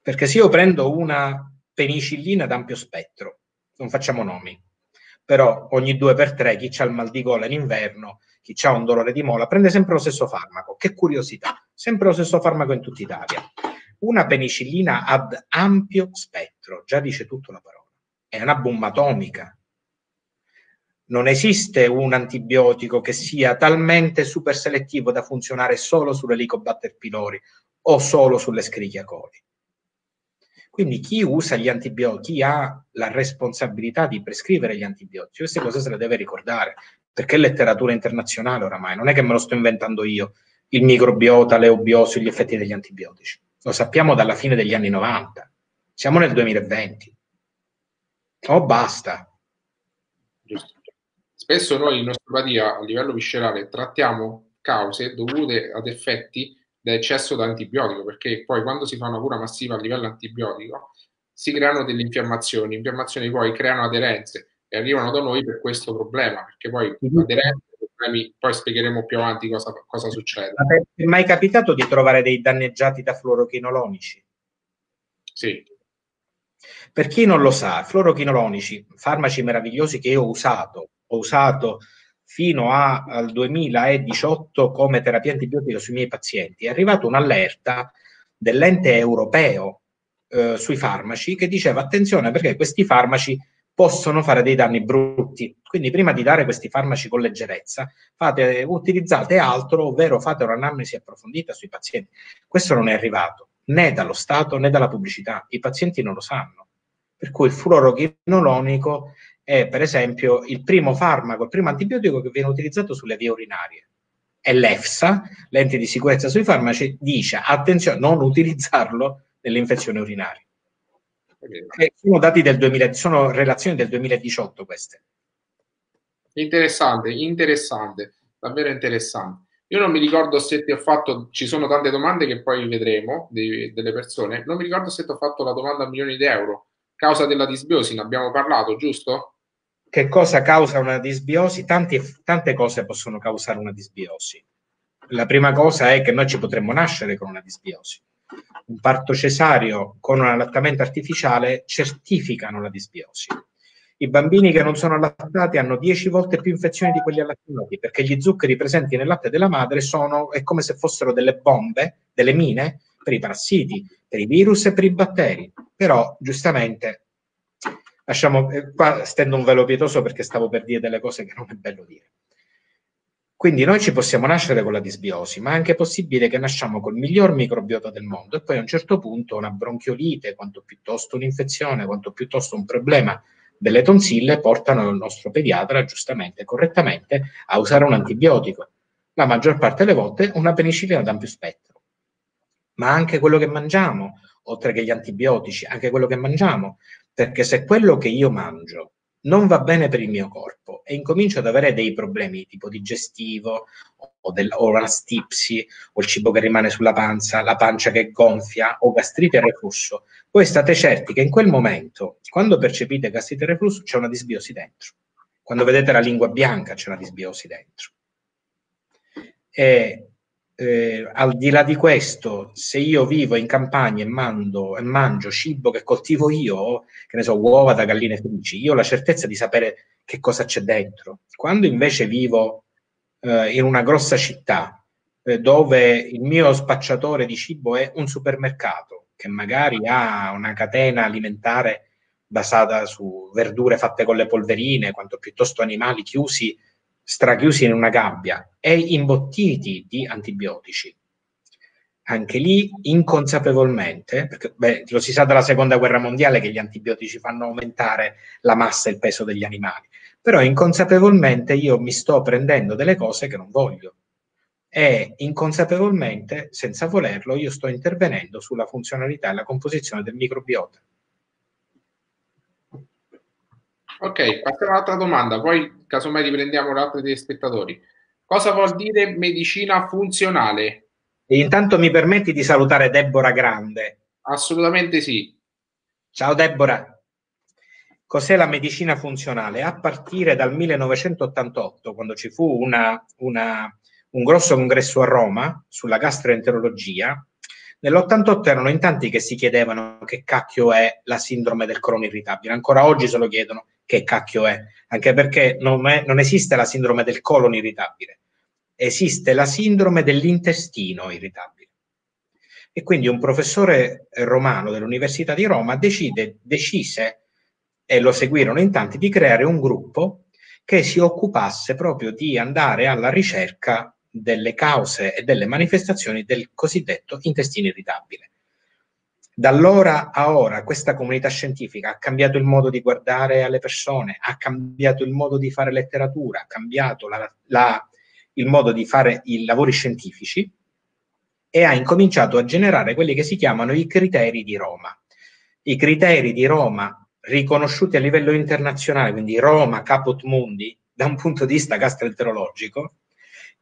Perché se io prendo una penicillina d'ampio spettro, non facciamo nomi, però ogni due per tre chi ha il mal di gola in inverno, chi ha un dolore di mola, prende sempre lo stesso farmaco. Che curiosità, sempre lo stesso farmaco in tutta Italia. Una penicillina ad ampio spettro, già dice tutto la parola, è una bomba atomica. Non esiste un antibiotico che sia talmente super selettivo da funzionare solo sull'Helicobacter pylori o solo sulle Escherichia coli. Quindi chi usa gli antibiotici, chi ha la responsabilità di prescrivere gli antibiotici, queste cose se le deve ricordare, perché è letteratura internazionale oramai, non è che me lo sto inventando io, il microbiota, l'eubiosi, gli effetti degli antibiotici. Lo sappiamo dalla fine degli anni 90, siamo nel 2020. Oh, basta. Spesso noi in osteopatia a livello viscerale trattiamo cause dovute ad effetti da eccesso d'antibiotico, perché poi quando si fa una cura massiva a livello antibiotico si creano delle infiammazioni, infiammazioni poi creano aderenze e arrivano da noi per questo problema, perché poi aderenze, problemi, poi spiegheremo più avanti cosa, cosa succede. È mai capitato di trovare dei danneggiati da fluorochinolonici? Sì. Per chi non lo sa, fluorochinolonici, farmaci meravigliosi che io ho usato, ho usato fino a, al 2018 come terapia antibiotica sui miei pazienti, è arrivata un'allerta dell'ente europeo eh, sui farmaci che diceva attenzione perché questi farmaci possono fare dei danni brutti. Quindi prima di dare questi farmaci con leggerezza, fate, utilizzate altro, ovvero fate un'analisi approfondita sui pazienti. Questo non è arrivato né dallo Stato né dalla pubblicità, i pazienti non lo sanno. Per cui il fluorochinolonico è per esempio il primo farmaco, il primo antibiotico che viene utilizzato sulle vie urinarie. E l'EFSA, l'ente di sicurezza sui farmaci, dice attenzione, non utilizzarlo nelle infezioni urinarie. E sono dati del 2000, sono relazioni del 2018 queste. Interessante, interessante, davvero interessante. Io non mi ricordo se ti ho fatto, ci sono tante domande che poi vedremo di, delle persone, non mi ricordo se ti ho fatto la domanda a milioni di euro, causa della disbiosi, ne abbiamo parlato, giusto? Che cosa causa una disbiosi? Tanti, tante cose possono causare una disbiosi. La prima cosa è che noi ci potremmo nascere con una disbiosi. Un parto cesareo con un allattamento artificiale certificano la disbiosi i bambini che non sono allattati hanno 10 volte più infezioni di quelli allattati perché gli zuccheri presenti nel latte della madre sono è come se fossero delle bombe, delle mine per i parassiti, per i virus e per i batteri. Però, giustamente, lasciamo eh, qua stendo un velo pietoso perché stavo per dire delle cose che non è bello dire. Quindi noi ci possiamo nascere con la disbiosi, ma è anche possibile che nasciamo col miglior microbiota del mondo e poi a un certo punto una bronchiolite, quanto piuttosto un'infezione, quanto piuttosto un problema delle tonsille portano il nostro pediatra, giustamente e correttamente, a usare un antibiotico. La maggior parte delle volte una penicillina da ampio spettro. Ma anche quello che mangiamo, oltre che gli antibiotici, anche quello che mangiamo, perché se quello che io mangio non va bene per il mio corpo e incomincio ad avere dei problemi tipo digestivo o, del, o una stipsi o il cibo che rimane sulla panza, la pancia che gonfia o gastrite e reflusso, voi state certi che in quel momento, quando percepite gastrite e reflusso, c'è una disbiosi dentro. Quando vedete la lingua bianca c'è una disbiosi dentro. E eh, al di là di questo, se io vivo in campagna e, mando, e mangio cibo che coltivo io, che ne so, uova da galline felici, io ho la certezza di sapere che cosa c'è dentro. Quando invece vivo eh, in una grossa città eh, dove il mio spacciatore di cibo è un supermercato che magari ha una catena alimentare basata su verdure fatte con le polverine, quanto piuttosto animali chiusi strachiusi in una gabbia e imbottiti di antibiotici. Anche lì inconsapevolmente, perché beh, lo si sa dalla seconda guerra mondiale che gli antibiotici fanno aumentare la massa e il peso degli animali, però inconsapevolmente io mi sto prendendo delle cose che non voglio e inconsapevolmente, senza volerlo, io sto intervenendo sulla funzionalità e la composizione del microbiota. Ok, passiamo all'altra domanda, poi casomai riprendiamo l'altro dei spettatori. Cosa vuol dire medicina funzionale? E intanto mi permetti di salutare Deborah Grande. Assolutamente sì. Ciao Deborah. Cos'è la medicina funzionale? A partire dal 1988, quando ci fu una, una, un grosso congresso a Roma sulla gastroenterologia, nell'88 erano in tanti che si chiedevano che cacchio è la sindrome del crono irritabile. Ancora oggi se lo chiedono che cacchio è, anche perché non, è, non esiste la sindrome del colon irritabile, esiste la sindrome dell'intestino irritabile. E quindi un professore romano dell'Università di Roma decide, decise, e lo seguirono in tanti, di creare un gruppo che si occupasse proprio di andare alla ricerca delle cause e delle manifestazioni del cosiddetto intestino irritabile. Da allora a ora questa comunità scientifica ha cambiato il modo di guardare alle persone, ha cambiato il modo di fare letteratura, ha cambiato la, la, il modo di fare i lavori scientifici e ha incominciato a generare quelli che si chiamano i criteri di Roma. I criteri di Roma riconosciuti a livello internazionale, quindi Roma caput mundi, da un punto di vista gastroenterologico,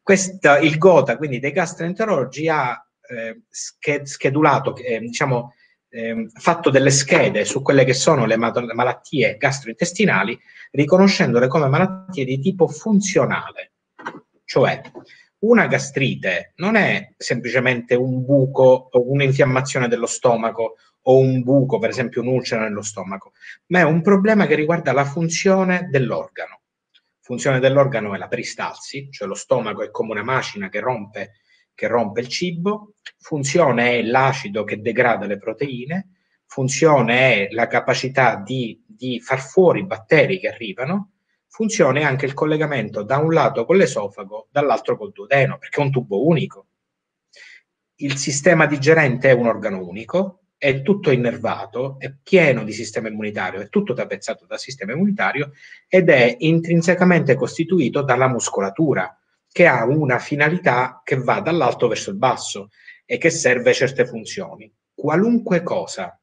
questa, il GOTA, quindi dei gastroenterologi, ha eh, schedulato, eh, diciamo, eh, fatto delle schede su quelle che sono le malattie gastrointestinali, riconoscendole come malattie di tipo funzionale. Cioè, una gastrite non è semplicemente un buco o un'infiammazione dello stomaco o un buco, per esempio un'ulcera nello stomaco, ma è un problema che riguarda la funzione dell'organo. Funzione dell'organo è la peristalsi, cioè lo stomaco è come una macina che rompe che rompe il cibo, funzione è l'acido che degrada le proteine, funzione è la capacità di, di far fuori i batteri che arrivano, funzione è anche il collegamento da un lato con l'esofago, dall'altro col duodeno, perché è un tubo unico. Il sistema digerente è un organo unico, è tutto innervato, è pieno di sistema immunitario, è tutto tappezzato dal sistema immunitario ed è intrinsecamente costituito dalla muscolatura, che ha una finalità che va dall'alto verso il basso e che serve certe funzioni. Qualunque cosa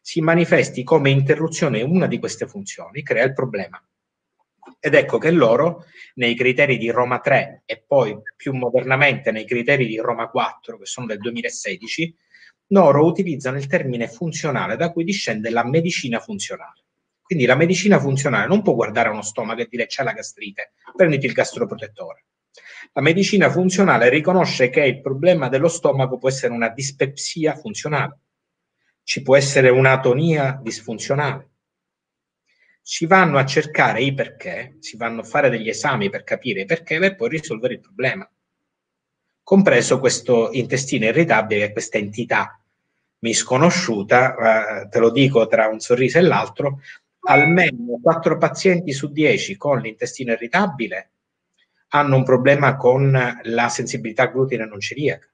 si manifesti come interruzione in una di queste funzioni crea il problema. Ed ecco che loro, nei criteri di Roma 3 e poi più modernamente nei criteri di Roma 4, che sono del 2016, loro utilizzano il termine funzionale da cui discende la medicina funzionale. Quindi la medicina funzionale non può guardare uno stomaco e dire c'è la gastrite, prenditi il gastroprotettore. La medicina funzionale riconosce che il problema dello stomaco può essere una dispepsia funzionale, ci può essere un'atonia disfunzionale. Si vanno a cercare i perché, si vanno a fare degli esami per capire i perché per poi risolvere il problema. Compreso questo intestino irritabile, questa entità misconosciuta, eh, te lo dico tra un sorriso e l'altro, almeno 4 pazienti su 10 con l'intestino irritabile hanno un problema con la sensibilità glutine non celiaca.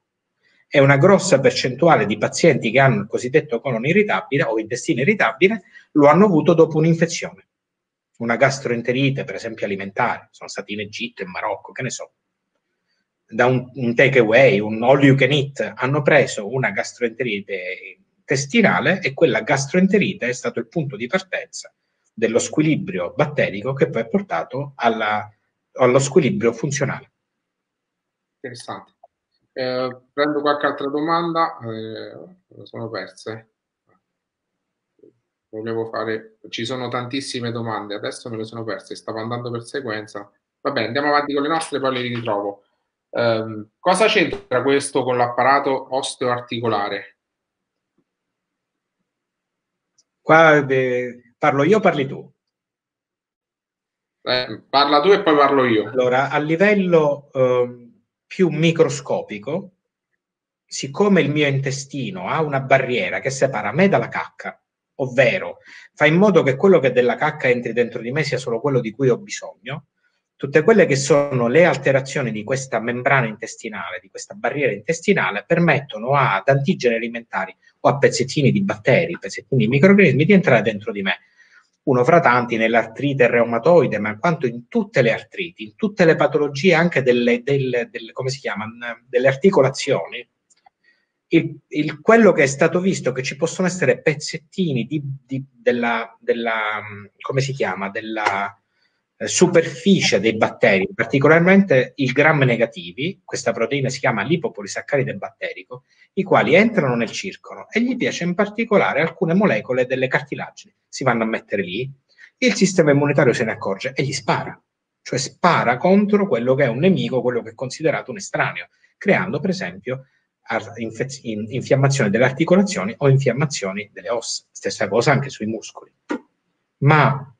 E una grossa percentuale di pazienti che hanno il cosiddetto colon irritabile o intestino irritabile lo hanno avuto dopo un'infezione. Una gastroenterite, per esempio alimentare, sono stati in Egitto, in Marocco, che ne so da un, un takeaway, un all you can eat, hanno preso una gastroenterite intestinale e quella gastroenterite è stato il punto di partenza dello squilibrio batterico che poi ha portato alla, allo squilibrio funzionale. Interessante. Eh, prendo qualche altra domanda, eh, sono perse. Volevo fare, ci sono tantissime domande, adesso me le sono perse, stavo andando per sequenza. Va bene, andiamo avanti con le nostre, poi le ritrovo. Um, cosa c'entra questo con l'apparato osteoarticolare? Qua eh, parlo io, parli tu. Eh, parla tu e poi parlo io. Allora, a livello eh, più microscopico, siccome il mio intestino ha una barriera che separa me dalla cacca, ovvero fa in modo che quello che della cacca entri dentro di me sia solo quello di cui ho bisogno, tutte quelle che sono le alterazioni di questa membrana intestinale, di questa barriera intestinale, permettono ad antigeni alimentari o a pezzettini di batteri, pezzettini di microorganismi di entrare dentro di me. Uno fra tanti nell'artrite reumatoide, ma quanto in tutte le artriti, in tutte le patologie anche delle, delle, delle chiama, delle articolazioni, il, il, quello che è stato visto che ci possono essere pezzettini di, di, della, della, come si chiama, della, superficie dei batteri, particolarmente i gram negativi, questa proteina si chiama lipopolisaccaride batterico, i quali entrano nel circolo e gli piace in particolare alcune molecole delle cartilagini, si vanno a mettere lì, il sistema immunitario se ne accorge e gli spara, cioè spara contro quello che è un nemico, quello che è considerato un estraneo, creando per esempio infiammazione delle articolazioni o infiammazioni delle ossa, stessa cosa anche sui muscoli. Ma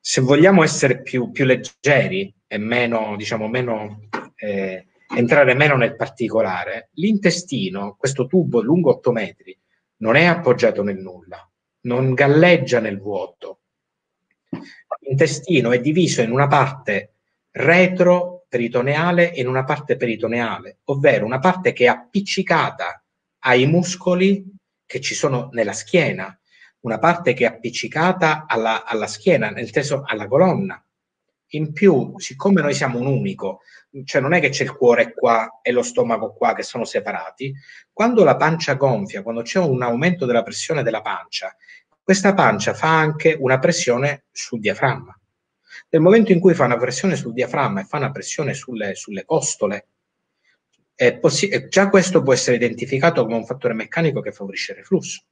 se vogliamo essere più, più leggeri e meno, diciamo, meno, eh, entrare meno nel particolare, l'intestino, questo tubo lungo 8 metri, non è appoggiato nel nulla, non galleggia nel vuoto. L'intestino è diviso in una parte retroperitoneale e in una parte peritoneale, ovvero una parte che è appiccicata ai muscoli che ci sono nella schiena una parte che è appiccicata alla, alla schiena, nel senso alla colonna. In più, siccome noi siamo un unico, cioè non è che c'è il cuore qua e lo stomaco qua che sono separati, quando la pancia gonfia, quando c'è un aumento della pressione della pancia, questa pancia fa anche una pressione sul diaframma. Nel momento in cui fa una pressione sul diaframma e fa una pressione sulle, sulle costole, possi- già questo può essere identificato come un fattore meccanico che favorisce il reflusso.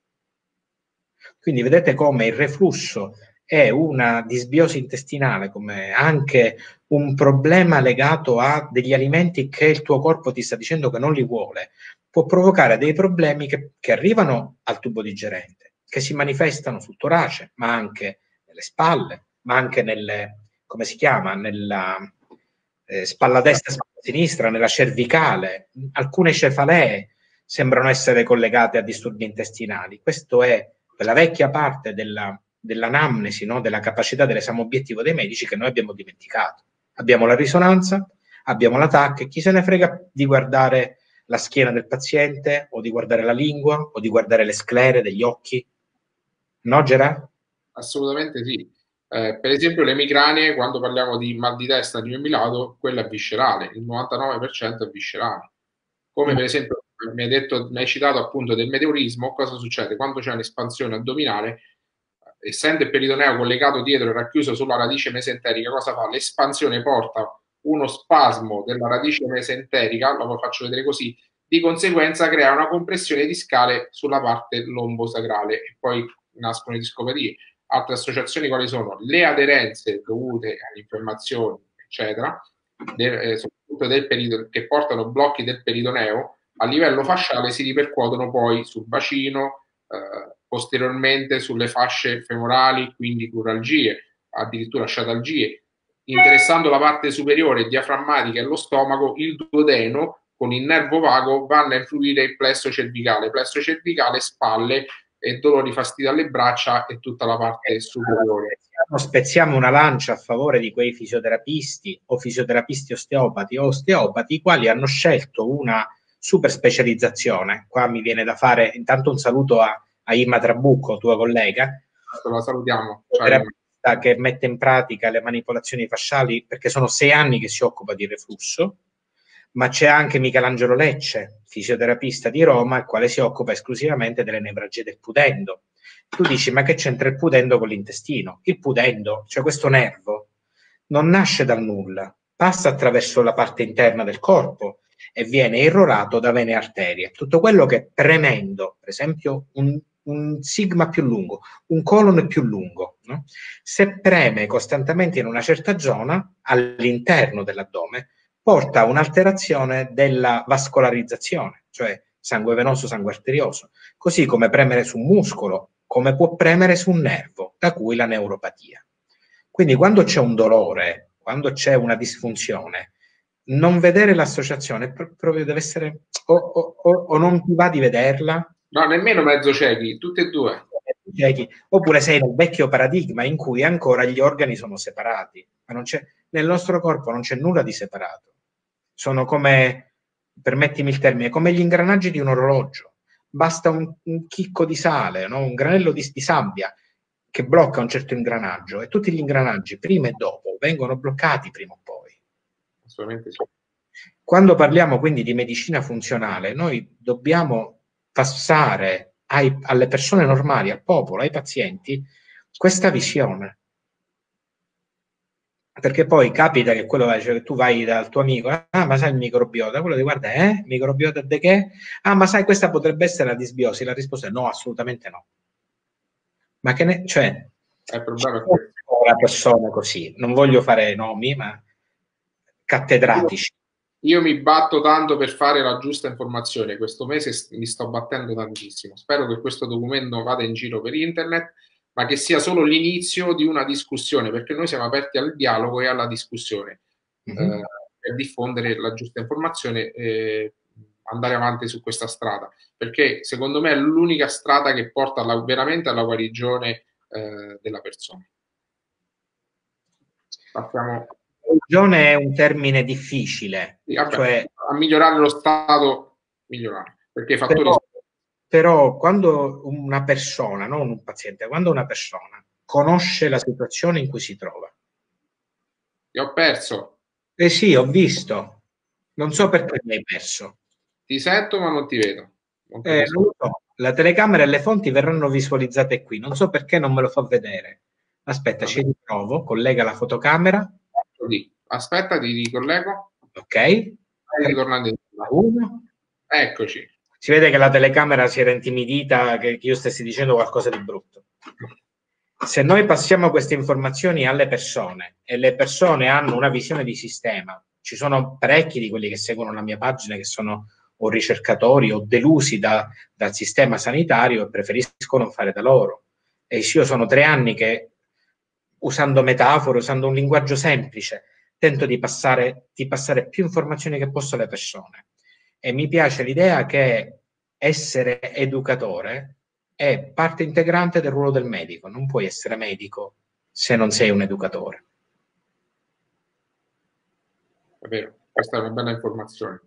Quindi vedete come il reflusso è una disbiosi intestinale, come anche un problema legato a degli alimenti che il tuo corpo ti sta dicendo che non li vuole, può provocare dei problemi che, che arrivano al tubo digerente, che si manifestano sul torace, ma anche nelle spalle, ma anche nelle, come si chiama, nella eh, spalla destra, spalla sinistra, nella cervicale. Alcune cefalee sembrano essere collegate a disturbi intestinali. Questo è quella vecchia parte della, dell'anamnesi, no? della capacità dell'esame obiettivo dei medici che noi abbiamo dimenticato. Abbiamo la risonanza, abbiamo la TAC, chi se ne frega di guardare la schiena del paziente o di guardare la lingua o di guardare le sclere degli occhi? No, Gerard? Assolutamente sì. Eh, per esempio le emicranie, quando parliamo di mal di testa di memilato, quella è viscerale, il 99% è viscerale. Come per esempio mi hai, detto, mi hai citato appunto del meteorismo, cosa succede? Quando c'è un'espansione addominale, essendo il peritoneo collegato dietro e racchiuso sulla radice mesenterica, cosa fa? L'espansione porta uno spasmo della radice mesenterica, lo faccio vedere così, di conseguenza crea una compressione discale sulla parte lombosacrale e poi nascono le discopatie. Altre associazioni quali sono? Le aderenze dovute alle infiammazioni, eccetera, del, eh, soprattutto del perito, che portano blocchi del peritoneo, a livello fasciale si ripercuotono poi sul bacino, eh, posteriormente sulle fasce femorali, quindi curalgie, addirittura sciatalgie, interessando la parte superiore diaframmatica e lo stomaco, il duodeno con il nervo vago vanno a influire il plesso cervicale, plesso cervicale, spalle e dolori fastidio alle braccia e tutta la parte superiore. Spezziamo una lancia a favore di quei fisioterapisti o fisioterapisti osteopati. O osteopati i quali hanno scelto una super specializzazione. Qua mi viene da fare intanto un saluto a, a Imma Trabucco, tua collega. La salutiamo. Che mette in pratica le manipolazioni fasciali perché sono sei anni che si occupa di reflusso ma c'è anche Michelangelo Lecce, fisioterapista di Roma, il quale si occupa esclusivamente delle nevralgie del pudendo. Tu dici, ma che c'entra il pudendo con l'intestino? Il pudendo, cioè questo nervo, non nasce dal nulla, passa attraverso la parte interna del corpo e viene irrorato da vene e arterie. Tutto quello che premendo, per esempio un, un sigma più lungo, un colon più lungo, no? se preme costantemente in una certa zona all'interno dell'addome, porta a un'alterazione della vascolarizzazione, cioè sangue venoso, sangue arterioso, così come premere su un muscolo, come può premere su un nervo, da cui la neuropatia. Quindi quando c'è un dolore, quando c'è una disfunzione, non vedere l'associazione proprio deve essere o, o, o, non ti va di vederla. No, nemmeno mezzo ciechi, tutte e due. Ciechi. Oppure sei nel vecchio paradigma in cui ancora gli organi sono separati, ma nel nostro corpo non c'è nulla di separato sono come, permettimi il termine, come gli ingranaggi di un orologio. Basta un, un chicco di sale, no? un granello di, di sabbia che blocca un certo ingranaggio e tutti gli ingranaggi, prima e dopo, vengono bloccati prima o poi. Assolutamente sì. Quando parliamo quindi di medicina funzionale, noi dobbiamo passare ai, alle persone normali, al popolo, ai pazienti, questa visione perché poi capita che quello cioè, tu vai dal tuo amico, ah ma sai il microbiota, quello ti guarda, eh, microbiota di che? Ah ma sai questa potrebbe essere la disbiosi, la risposta è no, assolutamente no. Ma che ne, cioè, il problema è una persona così, non voglio fare nomi, ma cattedratici. Io, io mi batto tanto per fare la giusta informazione, questo mese mi sto battendo tantissimo, spero che questo documento vada in giro per internet ma che sia solo l'inizio di una discussione, perché noi siamo aperti al dialogo e alla discussione mm-hmm. eh, per diffondere la giusta informazione e andare avanti su questa strada, perché secondo me è l'unica strada che porta alla, veramente alla guarigione eh, della persona. Partiamo. Guarigione è un termine difficile, sì, vabbè, cioè... a migliorare lo stato, migliorare, perché i fattori... Però però quando una persona, non un paziente, quando una persona conosce la situazione in cui si trova. Ti ho perso. Eh sì, ho visto. Non so perché mi hai perso. Ti sento ma non ti vedo. Non, eh, non lo so. La telecamera e le fonti verranno visualizzate qui. Non so perché non me lo fa vedere. Aspetta, ci riprovo. Collega la fotocamera. Aspetta, ti ricollego. Ok. Ritornando in Eccoci si vede che la telecamera si era intimidita che, io stessi dicendo qualcosa di brutto. Se noi passiamo queste informazioni alle persone e le persone hanno una visione di sistema, ci sono parecchi di quelli che seguono la mia pagina che sono o ricercatori o delusi da, dal sistema sanitario e preferiscono fare da loro. E io sono tre anni che, usando metafore, usando un linguaggio semplice, tento di passare, di passare più informazioni che posso alle persone e mi piace l'idea che essere educatore è parte integrante del ruolo del medico. Non puoi essere medico se non sei un educatore. È vero, questa è una bella informazione.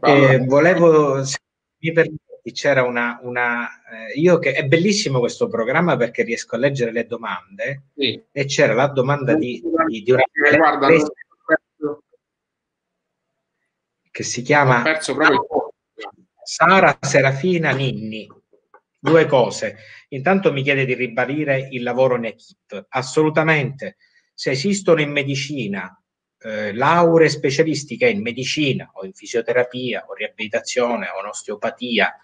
Eh, volevo, se mi permetti, c'era una, una eh, io che è bellissimo questo programma perché riesco a leggere le domande sì. e c'era la domanda di, di, di una Guarda, che si chiama Sara Serafina Ninni. Due cose. Intanto mi chiede di ribadire il lavoro in equip. Assolutamente. Se esistono in medicina eh, lauree specialistiche in medicina o in fisioterapia o riabilitazione o in osteopatia,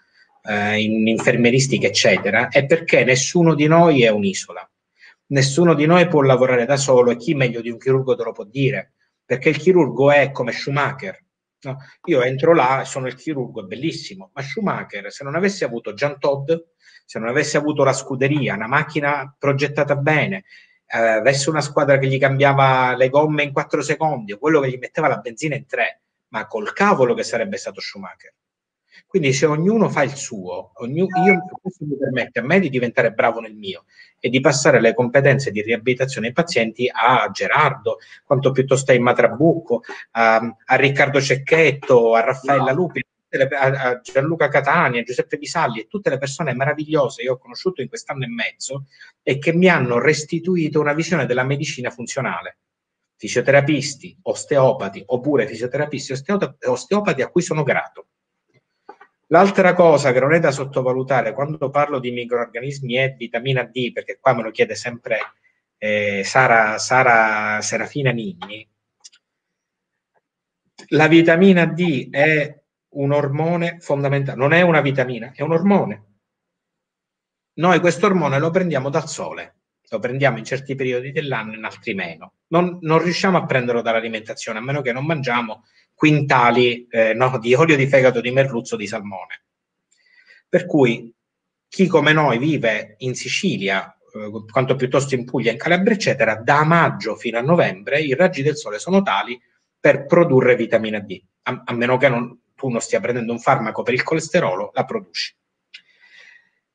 eh, in infermieristica, eccetera, è perché nessuno di noi è un'isola. Nessuno di noi può lavorare da solo e chi meglio di un chirurgo te lo può dire, perché il chirurgo è come Schumacher. No? Io entro là sono il chirurgo, è bellissimo, ma Schumacher, se non avesse avuto Jean Todd, se non avesse avuto la scuderia, una macchina progettata bene, eh, avesse una squadra che gli cambiava le gomme in quattro secondi o quello che gli metteva la benzina in tre, ma col cavolo che sarebbe stato Schumacher. Quindi se ognuno fa il suo, ognuno, io, questo mi permette a me di diventare bravo nel mio e di passare le competenze di riabilitazione ai pazienti a Gerardo, quanto piuttosto a Matrabucco, a, a Riccardo Cecchetto, a Raffaella Lupi, a Gianluca Catania, a Giuseppe Visalli e tutte le persone meravigliose che ho conosciuto in quest'anno e mezzo e che mi hanno restituito una visione della medicina funzionale. Fisioterapisti, osteopati oppure fisioterapisti e osteopati a cui sono grato. L'altra cosa che non è da sottovalutare quando parlo di microorganismi è vitamina D, perché qua me lo chiede sempre eh, Sara, Sara Serafina Nigni. La vitamina D è un ormone fondamentale, non è una vitamina, è un ormone. Noi questo ormone lo prendiamo dal sole, lo prendiamo in certi periodi dell'anno, in altri meno. Non, non riusciamo a prenderlo dall'alimentazione, a meno che non mangiamo quintali eh, no, di olio di fegato di merluzzo di salmone. Per cui chi come noi vive in Sicilia, eh, quanto piuttosto in Puglia, in Calabria, eccetera, da maggio fino a novembre i raggi del sole sono tali per produrre vitamina D, a, a meno che non, tu non stia prendendo un farmaco per il colesterolo, la produci.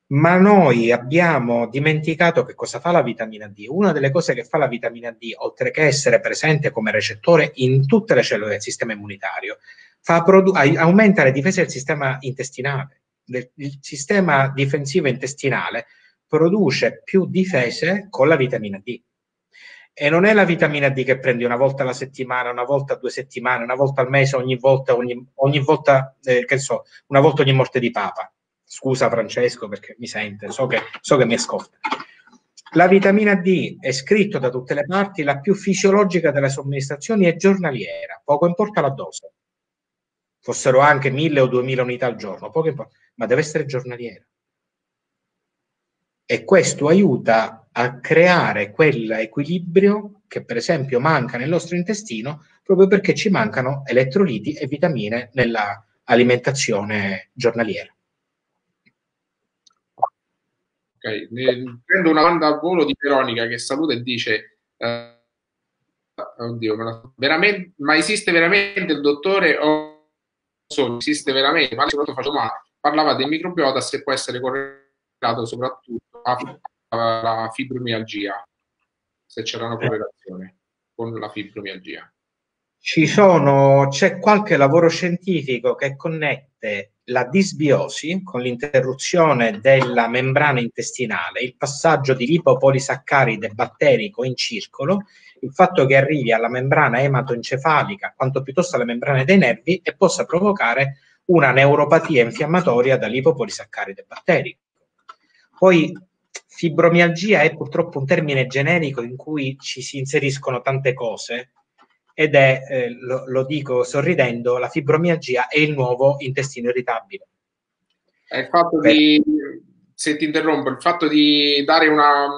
Ma noi abbiamo dimenticato che cosa fa la vitamina D. Una delle cose che fa la vitamina D, oltre che essere presente come recettore in tutte le cellule del sistema immunitario, produ- aumenta le difese del sistema intestinale. Il sistema difensivo intestinale produce più difese con la vitamina D. E non è la vitamina D che prendi una volta alla settimana, una volta a due settimane, una volta al mese, ogni volta, ogni, ogni volta, eh, che so, una volta ogni morte di papa. Scusa Francesco perché mi sente, so che, so che mi ascolta. La vitamina D è scritto da tutte le parti, la più fisiologica delle somministrazioni è giornaliera, poco importa la dose. Fossero anche mille o duemila unità al giorno, poco importa, ma deve essere giornaliera. E questo aiuta a creare quell'equilibrio che per esempio manca nel nostro intestino proprio perché ci mancano elettroliti e vitamine nella alimentazione giornaliera. Ok, prendo una domanda a volo di Veronica che saluta e dice eh, oddio, ma, veramente, ma esiste veramente il dottore o solo esiste veramente, parlava del microbiota se può essere correlato soprattutto a la fibromialgia, se c'era una correlazione con la fibromialgia. Ci sono, c'è qualche lavoro scientifico che connette la disbiosi con l'interruzione della membrana intestinale, il passaggio di lipopolisaccaride batterico in circolo, il fatto che arrivi alla membrana ematoencefalica, quanto piuttosto alle membrane dei nervi e possa provocare una neuropatia infiammatoria da lipopolisaccaride batterico. Poi fibromialgia è purtroppo un termine generico in cui ci si inseriscono tante cose ed è, eh, lo, lo, dico sorridendo, la fibromialgia è il nuovo intestino irritabile. È il fatto Beh. di, se ti interrompo, il fatto di dare una,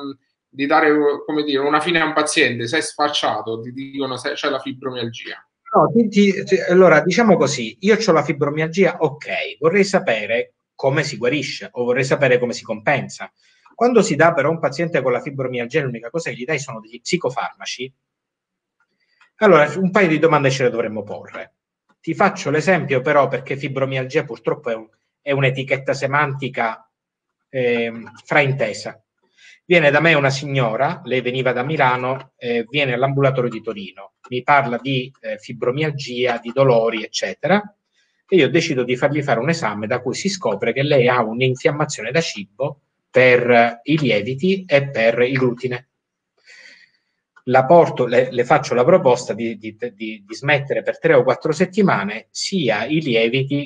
di dare, come dire, una fine a un paziente, sei sfacciato, ti dicono se c'è la fibromialgia. No, ti, ti, allora diciamo così, io ho la fibromialgia, ok, vorrei sapere come si guarisce o vorrei sapere come si compensa. Quando si dà però a un paziente con la fibromialgia, l'unica cosa che gli dai sono degli psicofarmaci, allora un paio di domande ce le dovremmo porre. Ti faccio l'esempio però perché fibromialgia purtroppo è, un, è un'etichetta semantica eh, fraintesa. Viene da me una signora, lei veniva da Milano, eh, viene all'ambulatorio di Torino, mi parla di eh, fibromialgia, di dolori, eccetera. e io decido di fargli fare un esame da cui si scopre che lei ha un'infiammazione da cibo per i lieviti e per il glutine. La porto, le, le faccio la proposta di, di, di, di, smettere per tre o quattro settimane sia i lieviti